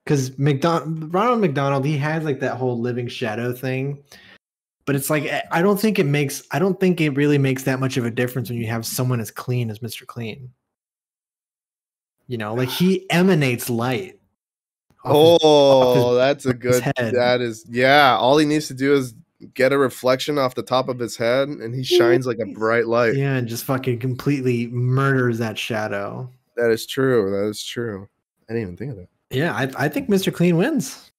Because McDonald, Ronald McDonald, he has like that whole living shadow thing, but it's like I don't think it makes. I don't think it really makes that much of a difference when you have someone as clean as Mr. Clean. You know, like he emanates light. off his- Oh, that's a good. That is, yeah. All he needs to do is get a reflection off the top of his head, and he shines like a bright light. yeah, and just fucking completely murders that shadow. That is true. That is true. I didn't even think of that. Yeah, I, I think Mr. Clean wins.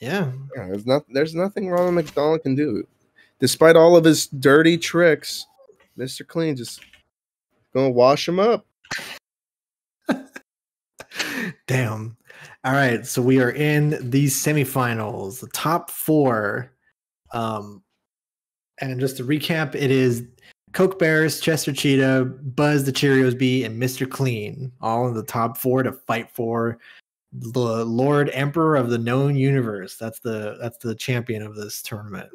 Yeah, Yeah, there's not. There's nothing Ronald McDonald can do, despite all of his dirty tricks. Mister Clean just gonna wash him up. Damn. All right, so we are in these semifinals, the top four. Um, and just to recap, it is Coke Bears, Chester Cheetah, Buzz the Cheerios Bee, and Mr. Clean, all in the top four to fight for the Lord Emperor of the known universe. That's the that's the champion of this tournament.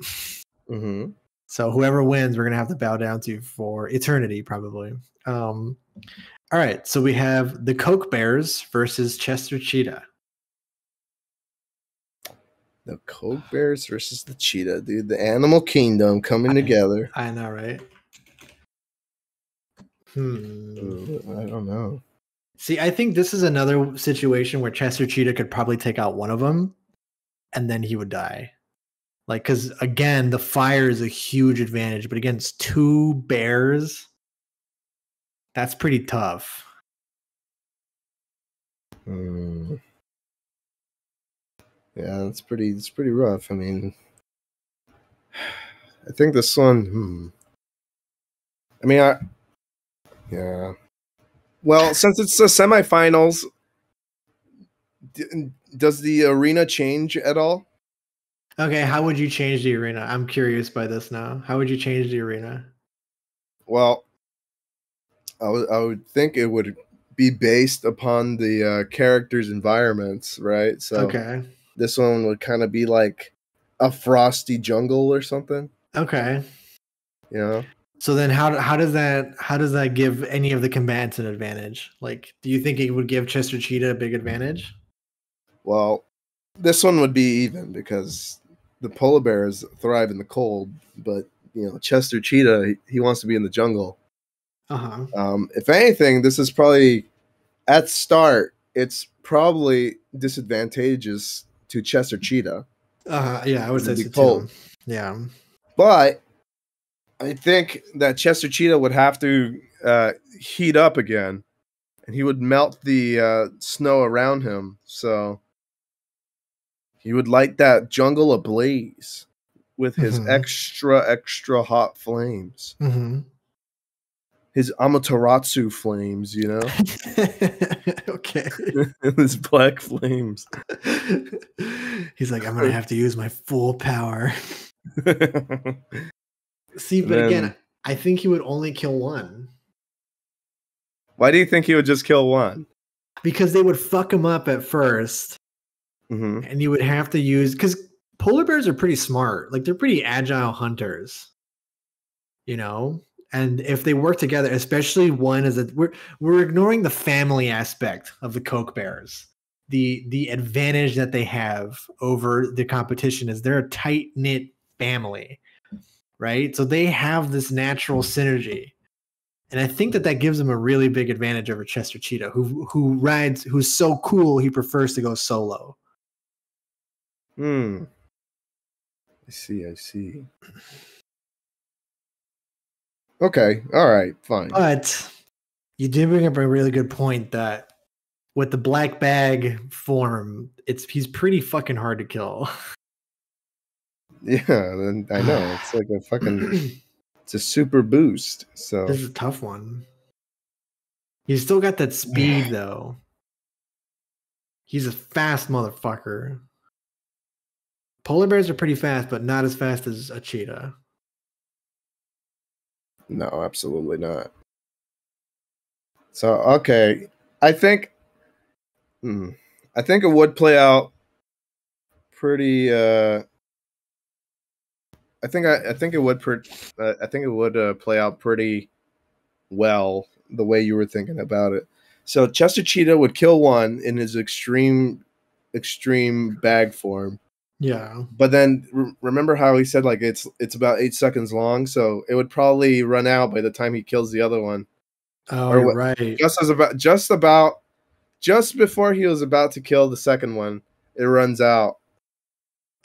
Mm-hmm. So whoever wins, we're gonna have to bow down to for eternity, probably. Um, all right, so we have the Coke Bears versus Chester Cheetah. The Coke Bears versus the Cheetah, dude. The Animal Kingdom coming together. I know, right? Hmm. Ooh, I don't know. See, I think this is another situation where Chester Cheetah could probably take out one of them, and then he would die. Like, because again, the fire is a huge advantage, but against two bears, that's pretty tough. Hmm. Yeah, it's pretty. It's pretty rough. I mean, I think this one. Hmm. I mean, I. Yeah. Well, since it's the semifinals, d- does the arena change at all? Okay, how would you change the arena? I'm curious by this now. How would you change the arena? Well, I would would think it would be based upon the uh, characters' environments, right? So Okay. this one would kind of be like a frosty jungle or something, Okay. you know? So then how how does that how does that give any of the combatants an advantage? Like do you think it would give Chester Cheetah a big advantage? Well, this one would be even because the polar bears thrive in the cold, but you know Chester Cheetah he, he wants to be in the jungle. Uh-huh. Um, if anything, this is probably at start. It's probably disadvantageous to Chester Cheetah. Uh-huh. Yeah, I would say so too. Yeah. But I think that Chester Cheetah would have to uh, heat up again, and he would melt the uh, snow around him. So he would light that jungle ablaze with his Mhm. extra, extra hot flames, hmm his Amaterasu flames, you know, okay. his black flames. He's like, I'm gonna have to use my full power. See, but Then- again, I think he would only kill one. Why do you think he would just kill one? Because they would fuck him up at first, hmm and you would have to use because polar bears are pretty smart like they're pretty agile hunters you know and if they work together especially one is that we're we're ignoring the family aspect of the coke bears the the advantage that they have over the competition is they're a tight knit family right so they have this natural synergy and i think that that gives them a really big advantage over chester cheetah who who rides who's so cool he prefers to go solo Hmm. I see. I see. Okay. All right. Fine. But you did bring up a really good point that with the black bag form, it's he's pretty fucking hard to kill. Yeah, then I know it's like a fucking it's a super boost. So this is a tough one. He's still got that speed though. He's a fast motherfucker. Polar bears are pretty fast, but not as fast as a cheetah. No, absolutely not. So okay, I think hmm, I think it would play out pretty uh I think I, I think it would per, uh, I think it would uh, play out pretty well the way you were thinking about it. So Chester Cheetah would kill one in his extreme extreme bag form. Yeah. But then re- remember how he said like it's it's about 8 seconds long, so it would probably run out by the time he kills the other one. Oh, Or right. Just as about just about just before he was about to kill the second one, it runs out.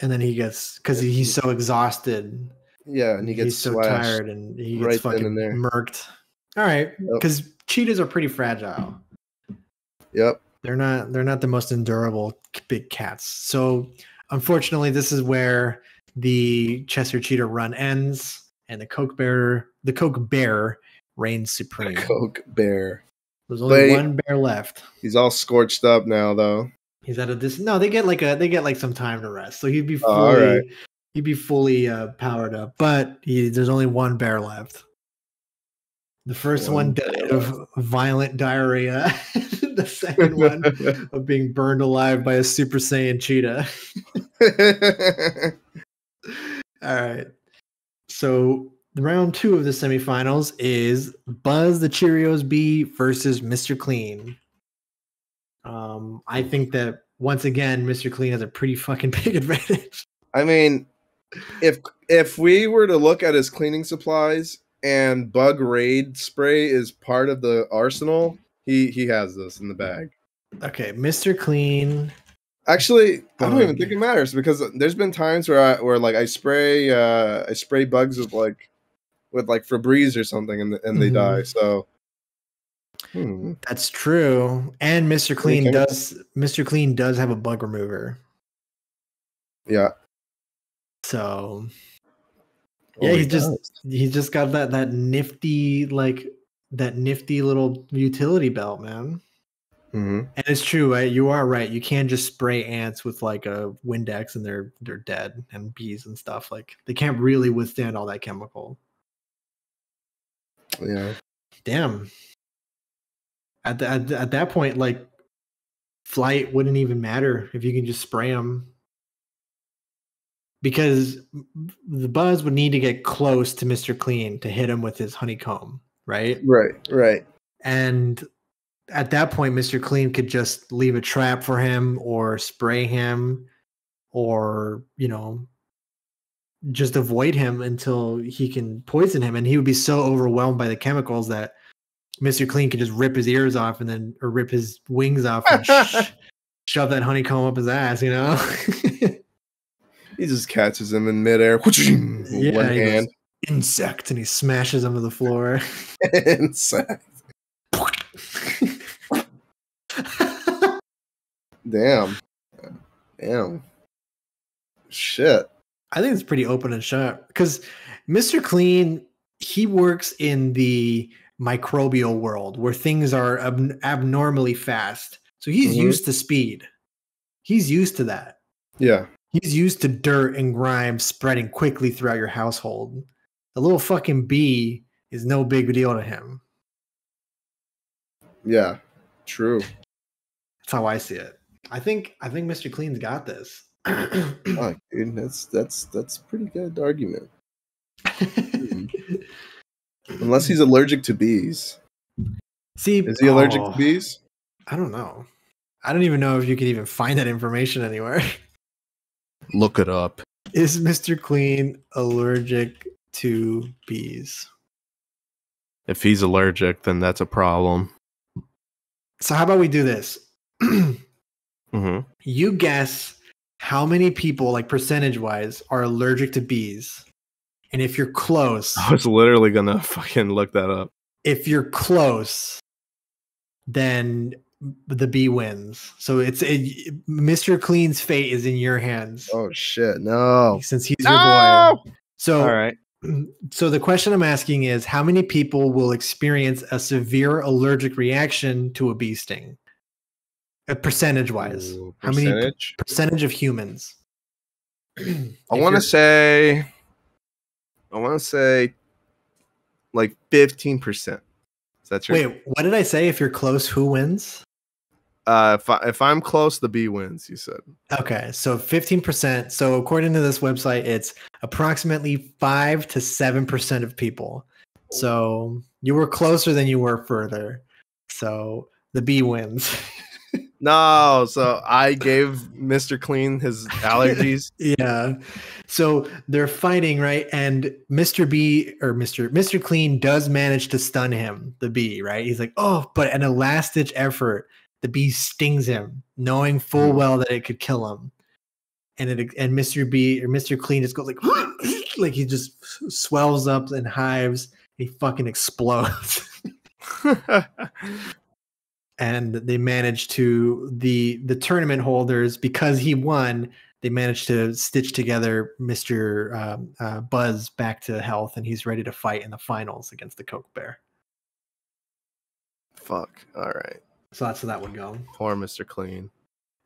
And then he gets because he's so exhausted. Yeah, and he gets he's so tired and he gets then fucking there. murked. All right, Yep. because cheetahs are pretty fragile. Yep. They're not. They're not the most endurable big cats. So, unfortunately, this is where the Chester Cheetah run ends, and the Coke Bear, the Coke Bear, reigns supreme. Coke bear. There's only one bear left. He's all scorched up now though. He's at a dis. No, they get like a. They get like some time to rest. So he'd be Oh, fully. right. He'd be fully uh, powered up, but he, there's only one bear left. The first One one died of violent diarrhea. the second one of being burned alive by a Super Saiyan cheetah. All right. So round two of the semifinals is Buzz the Cheerios Bee versus Mr. Clean. Um, I think that once again, Mr. Clean has a pretty fucking big advantage. I mean, if if we were to look at his cleaning supplies and bug raid spray is part of the arsenal, he he has this in the bag. Okay, Mr. Clean. Actually, I don't even think it matters because there's been times where I where like I spray uh I spray bugs with like with like Febreze or something and and they Mhm. die. So hmm. That's true. And Mr. Clean Okay. does Mr. Clean does have a bug remover. yeah. So Oh, Yeah, he he just- he just got that that nifty like that nifty little utility belt, man. Mhm. And it's true, right? You are right. You can't just spray ants with like a Windex and they're they're dead and bees and stuff. Like they can't really withstand all that chemical. Yeah. Damn. At, the, at, the- at that point, like flight wouldn't even matter if you can just spray them. Because the buzz would need to get close to Mr. Clean to hit him with his honeycomb, right? Right, right. And at that point, Mr. Clean could just leave a trap for him or spray him or, you know, just avoid him until he can poison him. And he would be so overwhelmed by the chemicals that Mr. Clean could just rip his ears off and then, or rip his wings off and sh- shove that honeycomb up his ass, you know? He just catches him in midair. with Yeah, one hand. Insect. And he smashes him to the floor. Insect. Damn. Damn. Shit. I think it's pretty open and shut because Mr. Clean he works in the microbial world where things are ab- abnormally fast. So he's Mhm. used to speed. He's used to that. Yeah. He's used to dirt and grime spreading quickly throughout your household. The little fucking bee is no big deal to him. Yeah. True. That's how I see it. I think I think Mr. Clean's got this. Fuck, dude. That's that's that's a pretty good argument. Unless he's allergic to bees. See, Is he allergic oh, to bees? I don't know. I don't even know if you could even find that information anywhere. Look it up. Is Mr. Clean allergic to bees? If he's allergic, then that's a problem. So how about we do this? Mm-hmm. you guess how many people, like percentage wise, are allergic to bees. And if you're close, I was literally gonna fucking look that up. if you're close, then the bee wins. So it's it, Mr. Clean's fate is in your hands Oh shit! No. since he's your boy. So All right. So the question I'm asking is how many people will experience a severe allergic reaction to a bee sting? Uh, a percentage wise. Ooh, How many percentage? percentage of humans? I want to say, I want to say, like fifteen percent. Is that true? Wait, what did I say? If you're close, who wins? Uh, if I, if I'm close, the bee wins. You said. Okay, so 15%. So according to this website, it's approximately five to seven percent of people. So you were closer than you were further. So the bee wins. No, so I gave Mr. Clean his allergies. yeah. So they're fighting, right? And Mr. B or Mr. Mr. Clean does manage to stun him, the bee, right? He's like, oh, but in a last ditch effort, the bee stings him, knowing full well that it could kill him. And it and Mr. B or Mr. Clean just goes like like he just swells up and hives, he fucking explodes. and they managed to the the tournament holders because he won they managed to stitch together mr um, uh, buzz back to health and he's ready to fight in the finals against the coke bear Fuck. All right. So that's how that would go Poor Mr. Clean.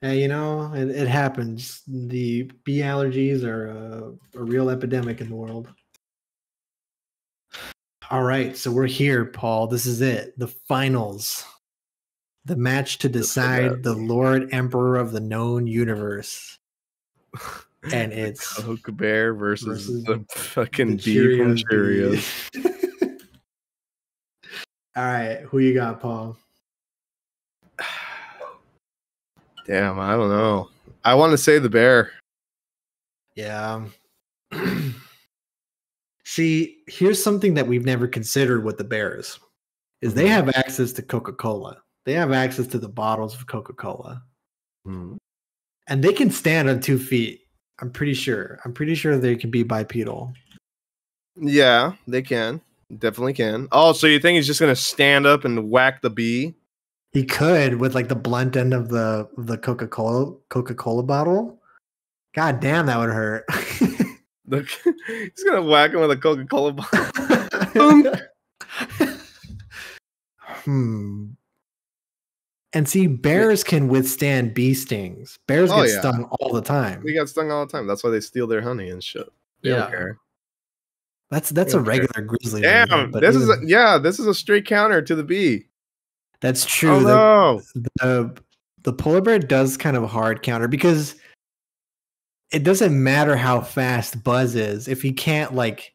hey you know it, it happens. The bee allergies are a, a real epidemic in the world. All right so we're here paul. This is it. The finals. The match to decide the lord emperor of the known universe. And it's Coke Bear versus, versus the fucking the bee Cheerios. All right who you got paul Damn, I don't know. I want to say the bear. Yeah. See, here's something that we've never considered with the Bears is they Mhm. have access to Coca-Cola. They have access to the bottles of Coca-Cola. Hmm. And they can stand on two feet. I'm pretty sure. I'm pretty sure they can be bipedal. Yeah, they can. Definitely can. Oh, so you think he's just gonna stand up and whack the bee? He could with like the blunt end of the of the Coca-Cola Coca-Cola bottle. God damn, that would hurt. Look, he's gonna whack him with a Coca Cola bottle. hmm. And see, bears can withstand bee stings. Bears Oh, get yeah. stung all the time. They got stung all the time. That's why they steal their honey and shit. They Yeah. care. That's that's a regular grizzly. Damn, this is a, yeah, this is a straight counter to the bee. That's true. Oh The- no! the the polar bear does kind of hard counter because it doesn't matter how fast Buzz is if he can't like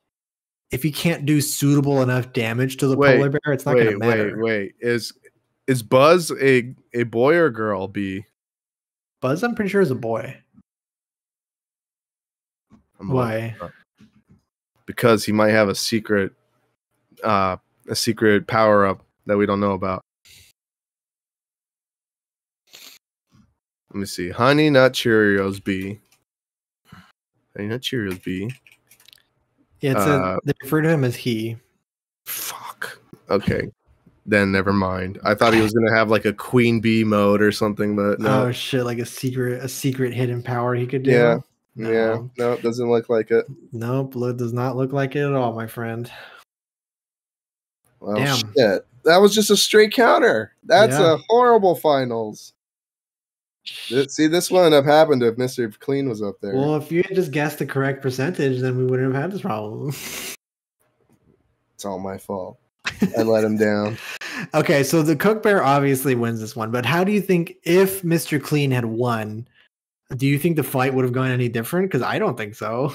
if he can't do suitable enough damage to the Wait, polar bear, it's not gonna matter. wait, wait. Is is Buzz a a boy or girl bee? Buzz, I'm pretty sure is a boy. I'm Why? Because he might have a secret, uh, a secret power up that we don't know about. Let me see. Honey Nut Cheerios Bee. Honey Nut Cheerios Bee. Yeah, it's Uh, a, they refer to him as he. Fuck. Okay. Then never mind. I thought he was gonna have like a queen bee mode or something, but no. Oh shit! Like a secret, a secret hidden power he could do. Yeah, No. Yeah. No, it doesn't look like it. Nope. Look, does not look like it at all, my friend. Well, Damn. shit. That was just a straight counter. That's Yeah. a horrible finals. See, this wouldn't have happened if Mr. Clean was up there. Well, if you had just guessed the correct percentage, then we wouldn't have had this problem. it's all my fault. I let him down. okay, so the Coke Bear obviously wins this one, but how do you think if Mr. Clean had won, do you think the fight would have gone any different? Because I don't think so.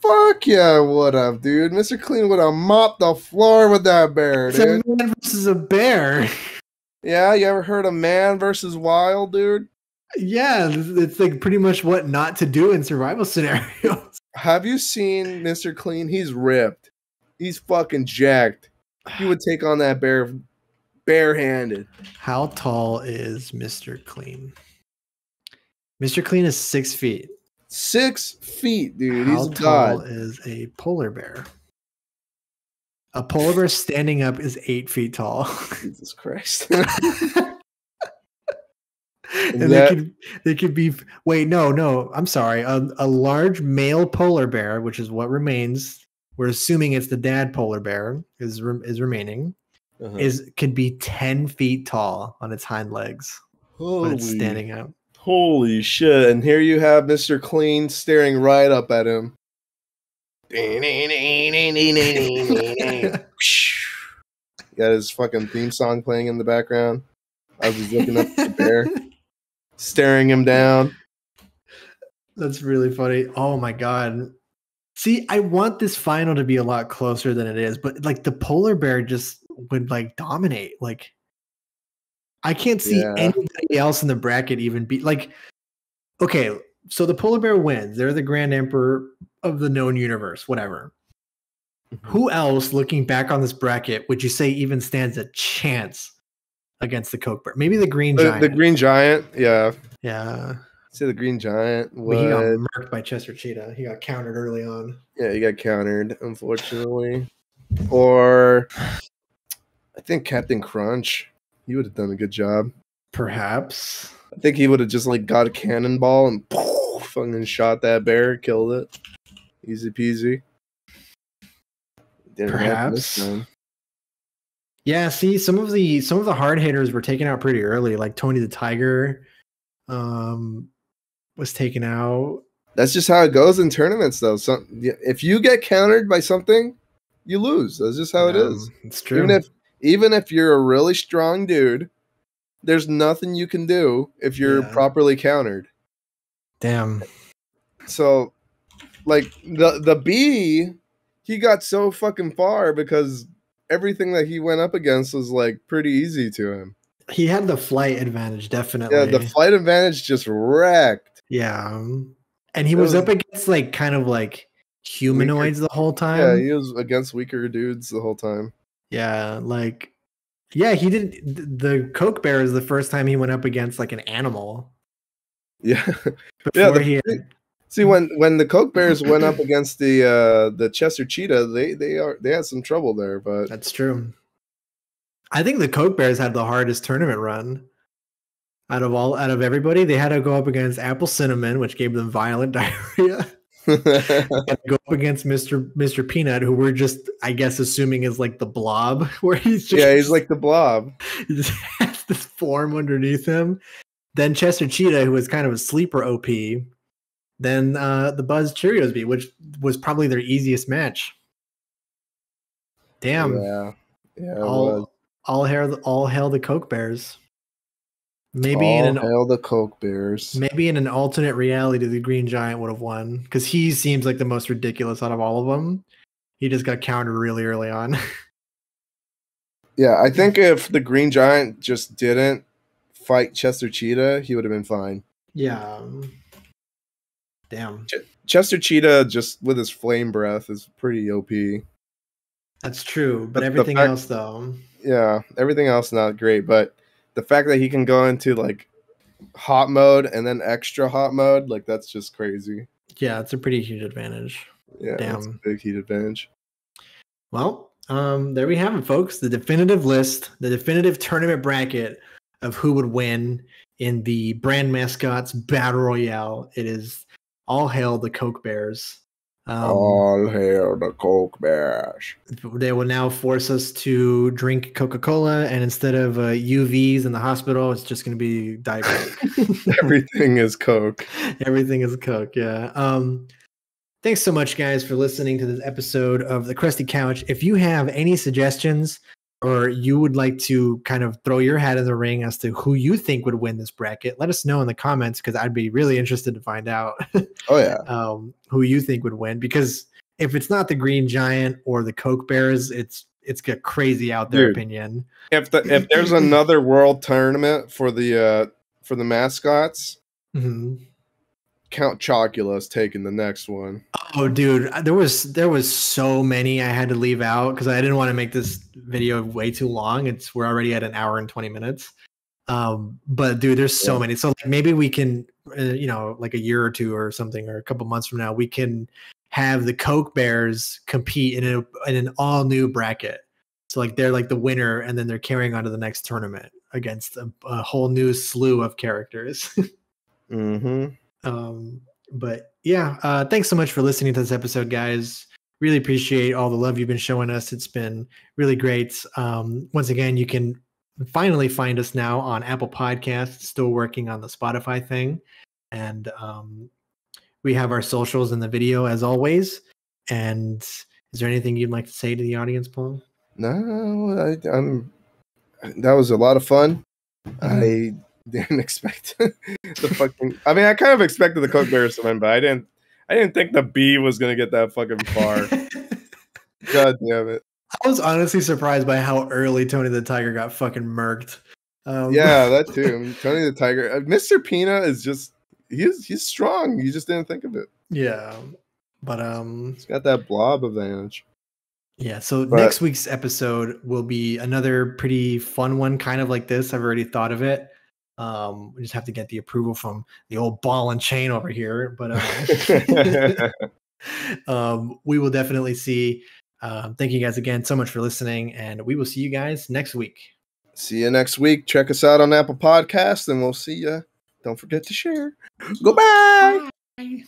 Fuck yeah, would have, dude. Mr. Clean would have mopped the floor with that bear, It's a man versus a bear. Yeah, you ever heard of man versus wild, dude? Yeah, it's, like pretty much what not to do in survival scenarios. Have you seen Mr. Clean? He's ripped. He's fucking jacked. He would take on that bear barehanded. How tall is Mr. Clean? Mr. Clean is six feet. Six feet, dude. How He's tall God. is a polar bear? A polar bear standing up is eight feet tall. Jesus Christ. and that- they could they could be wait no no i'm sorry a, a large male polar bear which is what remains we're assuming it's the dad polar bear is is remaining Uh-huh. is could be 10 feet tall on its hind legs when it's Holy- standing up Holy shit. And here you have Mr. Clean staring right up at him. Got his fucking theme song playing in the background. I was looking up at the bear, staring him down. that's really funny oh my god See, I want this final to be a lot closer than it is, but like the polar bear just would like dominate. Like I can't see Yeah. anybody else in the bracket even be like okay, so the polar bear wins. They're the grand emperor of the known universe, whatever. Mm-hmm. Who else looking back on this bracket would you say even stands a chance against the Coke bear? Maybe the green The, giant. the green giant, yeah. yeah. Say the green giant But he got murked by Chester Cheetah. He got countered early on. Yeah, he got countered, unfortunately. Or I think Captain Crunch. He would have done a good job. Perhaps. I think he would have just like got a cannonball and poof, fucking shot that bear, killed it. Easy peasy. Didn't Perhaps. Yeah, see, some of the some of the hard hitters were taken out pretty early, like Tony the Tiger, um, was taken out. That's just how it goes in tournaments, though. Some, if you get countered by something, you lose. That's just how it Yeah, is. It's true. Even if even if you're a really strong dude, there's nothing you can do if you're Yeah. properly countered. Damn. So, like the the bee, he got so fucking far because everything that he went up against was like pretty easy to him. He had the flight advantage, definitely. Yeah, the flight advantage just wrecked. Yeah. And he was was- up against like kind of like humanoids the whole time. yeah, he was against weaker dudes the whole time. Yeah, like yeah, he did th- the Coke Bear is the first time he went up against like an animal. Yeah. Before Yeah, the- he had, See when when the Coke Bears went up against the uh the Chester Cheetah, they they are they had some trouble there, but that's true. I think the Coke Bears had the hardest tournament run out of all out of everybody. They had to go up against Apple Cinnamon, which gave them violent diarrhea. and go up against Mr. Mr. Peanut, who we're just, I guess, assuming is like the blob, where he's just yeah, he's like the blob. he just has this form underneath him. Then Chester Cheetah, who was kind of a sleeper OP. Then uh, the Buzz Cheerios beat, which was probably their easiest match. Damn! Yeah. Yeah. all all hail all hail the Coke Bears. Maybe in All an hail the Coke Bears. maybe in an alternate reality, the Green Giant would have won because he seems like the most ridiculous out of all of them. He just got countered really early on. Yeah, I think if the Green Giant just didn't fight Chester Cheetah, he would have been fine. yeah. Damn. Chester Cheetah, just with his flame breath, is pretty OP. That's true, but But everything fact- else though. Yeah, everything else not great, but the fact that he can go into like hot mode and then extra hot mode, like that's just crazy. Yeah, it's a pretty huge advantage. Yeah, that's a Damn. big heat advantage. Well, um, there we have it, folks. The definitive list, the definitive tournament bracket of who would win in the brand mascots battle royale. It is all hail the Coke Bears. Um, All hail the Coke Bears. They will now force us to drink Coca Cola, and instead of uh, UVs in the hospital, it's just going to be Diet Coke. Everything is Coke. Everything is Coke. Yeah. Um, thanks so much, guys, for listening to this episode of the Crusty Couch. If you have any suggestions or you would like to kind of throw your hat in the ring as to who you think would win this bracket, let us know in the comments because I'd be really interested to find out Oh yeah. um, who you think would win. Because if it's not the Green Giant or the Coke Bears, it's it's got crazy out there Dude. opinion. If the if there's another world tournament for the uh for the mascots, Mhm. Count Chocula's taking the next one. Oh, dude, there was there was so many I had to leave out because I didn't want to make this video way too long. It's we're already at an hour and twenty minutes. Um, but dude, there's so Yeah. many. So like maybe we can, uh, you know, like a year or two or something, or a couple months from now, we can have the Coke Bears compete in a in an all new bracket. So like they're like the winner, and then they're carrying on to the next tournament against a, a whole new slew of characters. Mm-hmm. Um, but yeah, uh, thanks so much for listening to this episode, guys. Really appreciate all the love you've been showing us. It's been really great. Um, once again, you can finally find us now on Apple Podcasts. Still working on the Spotify thing, and um, we have our socials in the video as always. And is there anything you'd like to say to the audience, Paul? No, I, I'm. That was a lot of fun. I didn't expect the fucking. I mean, I kind of expected the Coke Bears to win, but I didn't. I didn't think the bee was gonna get that fucking far. God damn it. I was honestly surprised by how early Tony the Tiger got fucking murked. Um, Yeah, that too. Tony the Tiger. uh, Mr. Peanut is just he's he's strong. You just didn't think of it. yeah. But um, He's got that blob advantage. yeah. So But- next week's episode will be another pretty fun one, kind of like this. I've already thought of it. Um, we just have to get the approval from the old ball and chain over here. But um, um, we will definitely see. Um, thank you guys again so much for listening, and we will see you guys next week. see you next week. Check us out on Apple Podcasts, and we'll see you. Don't forget to share. Goodbye. Bye.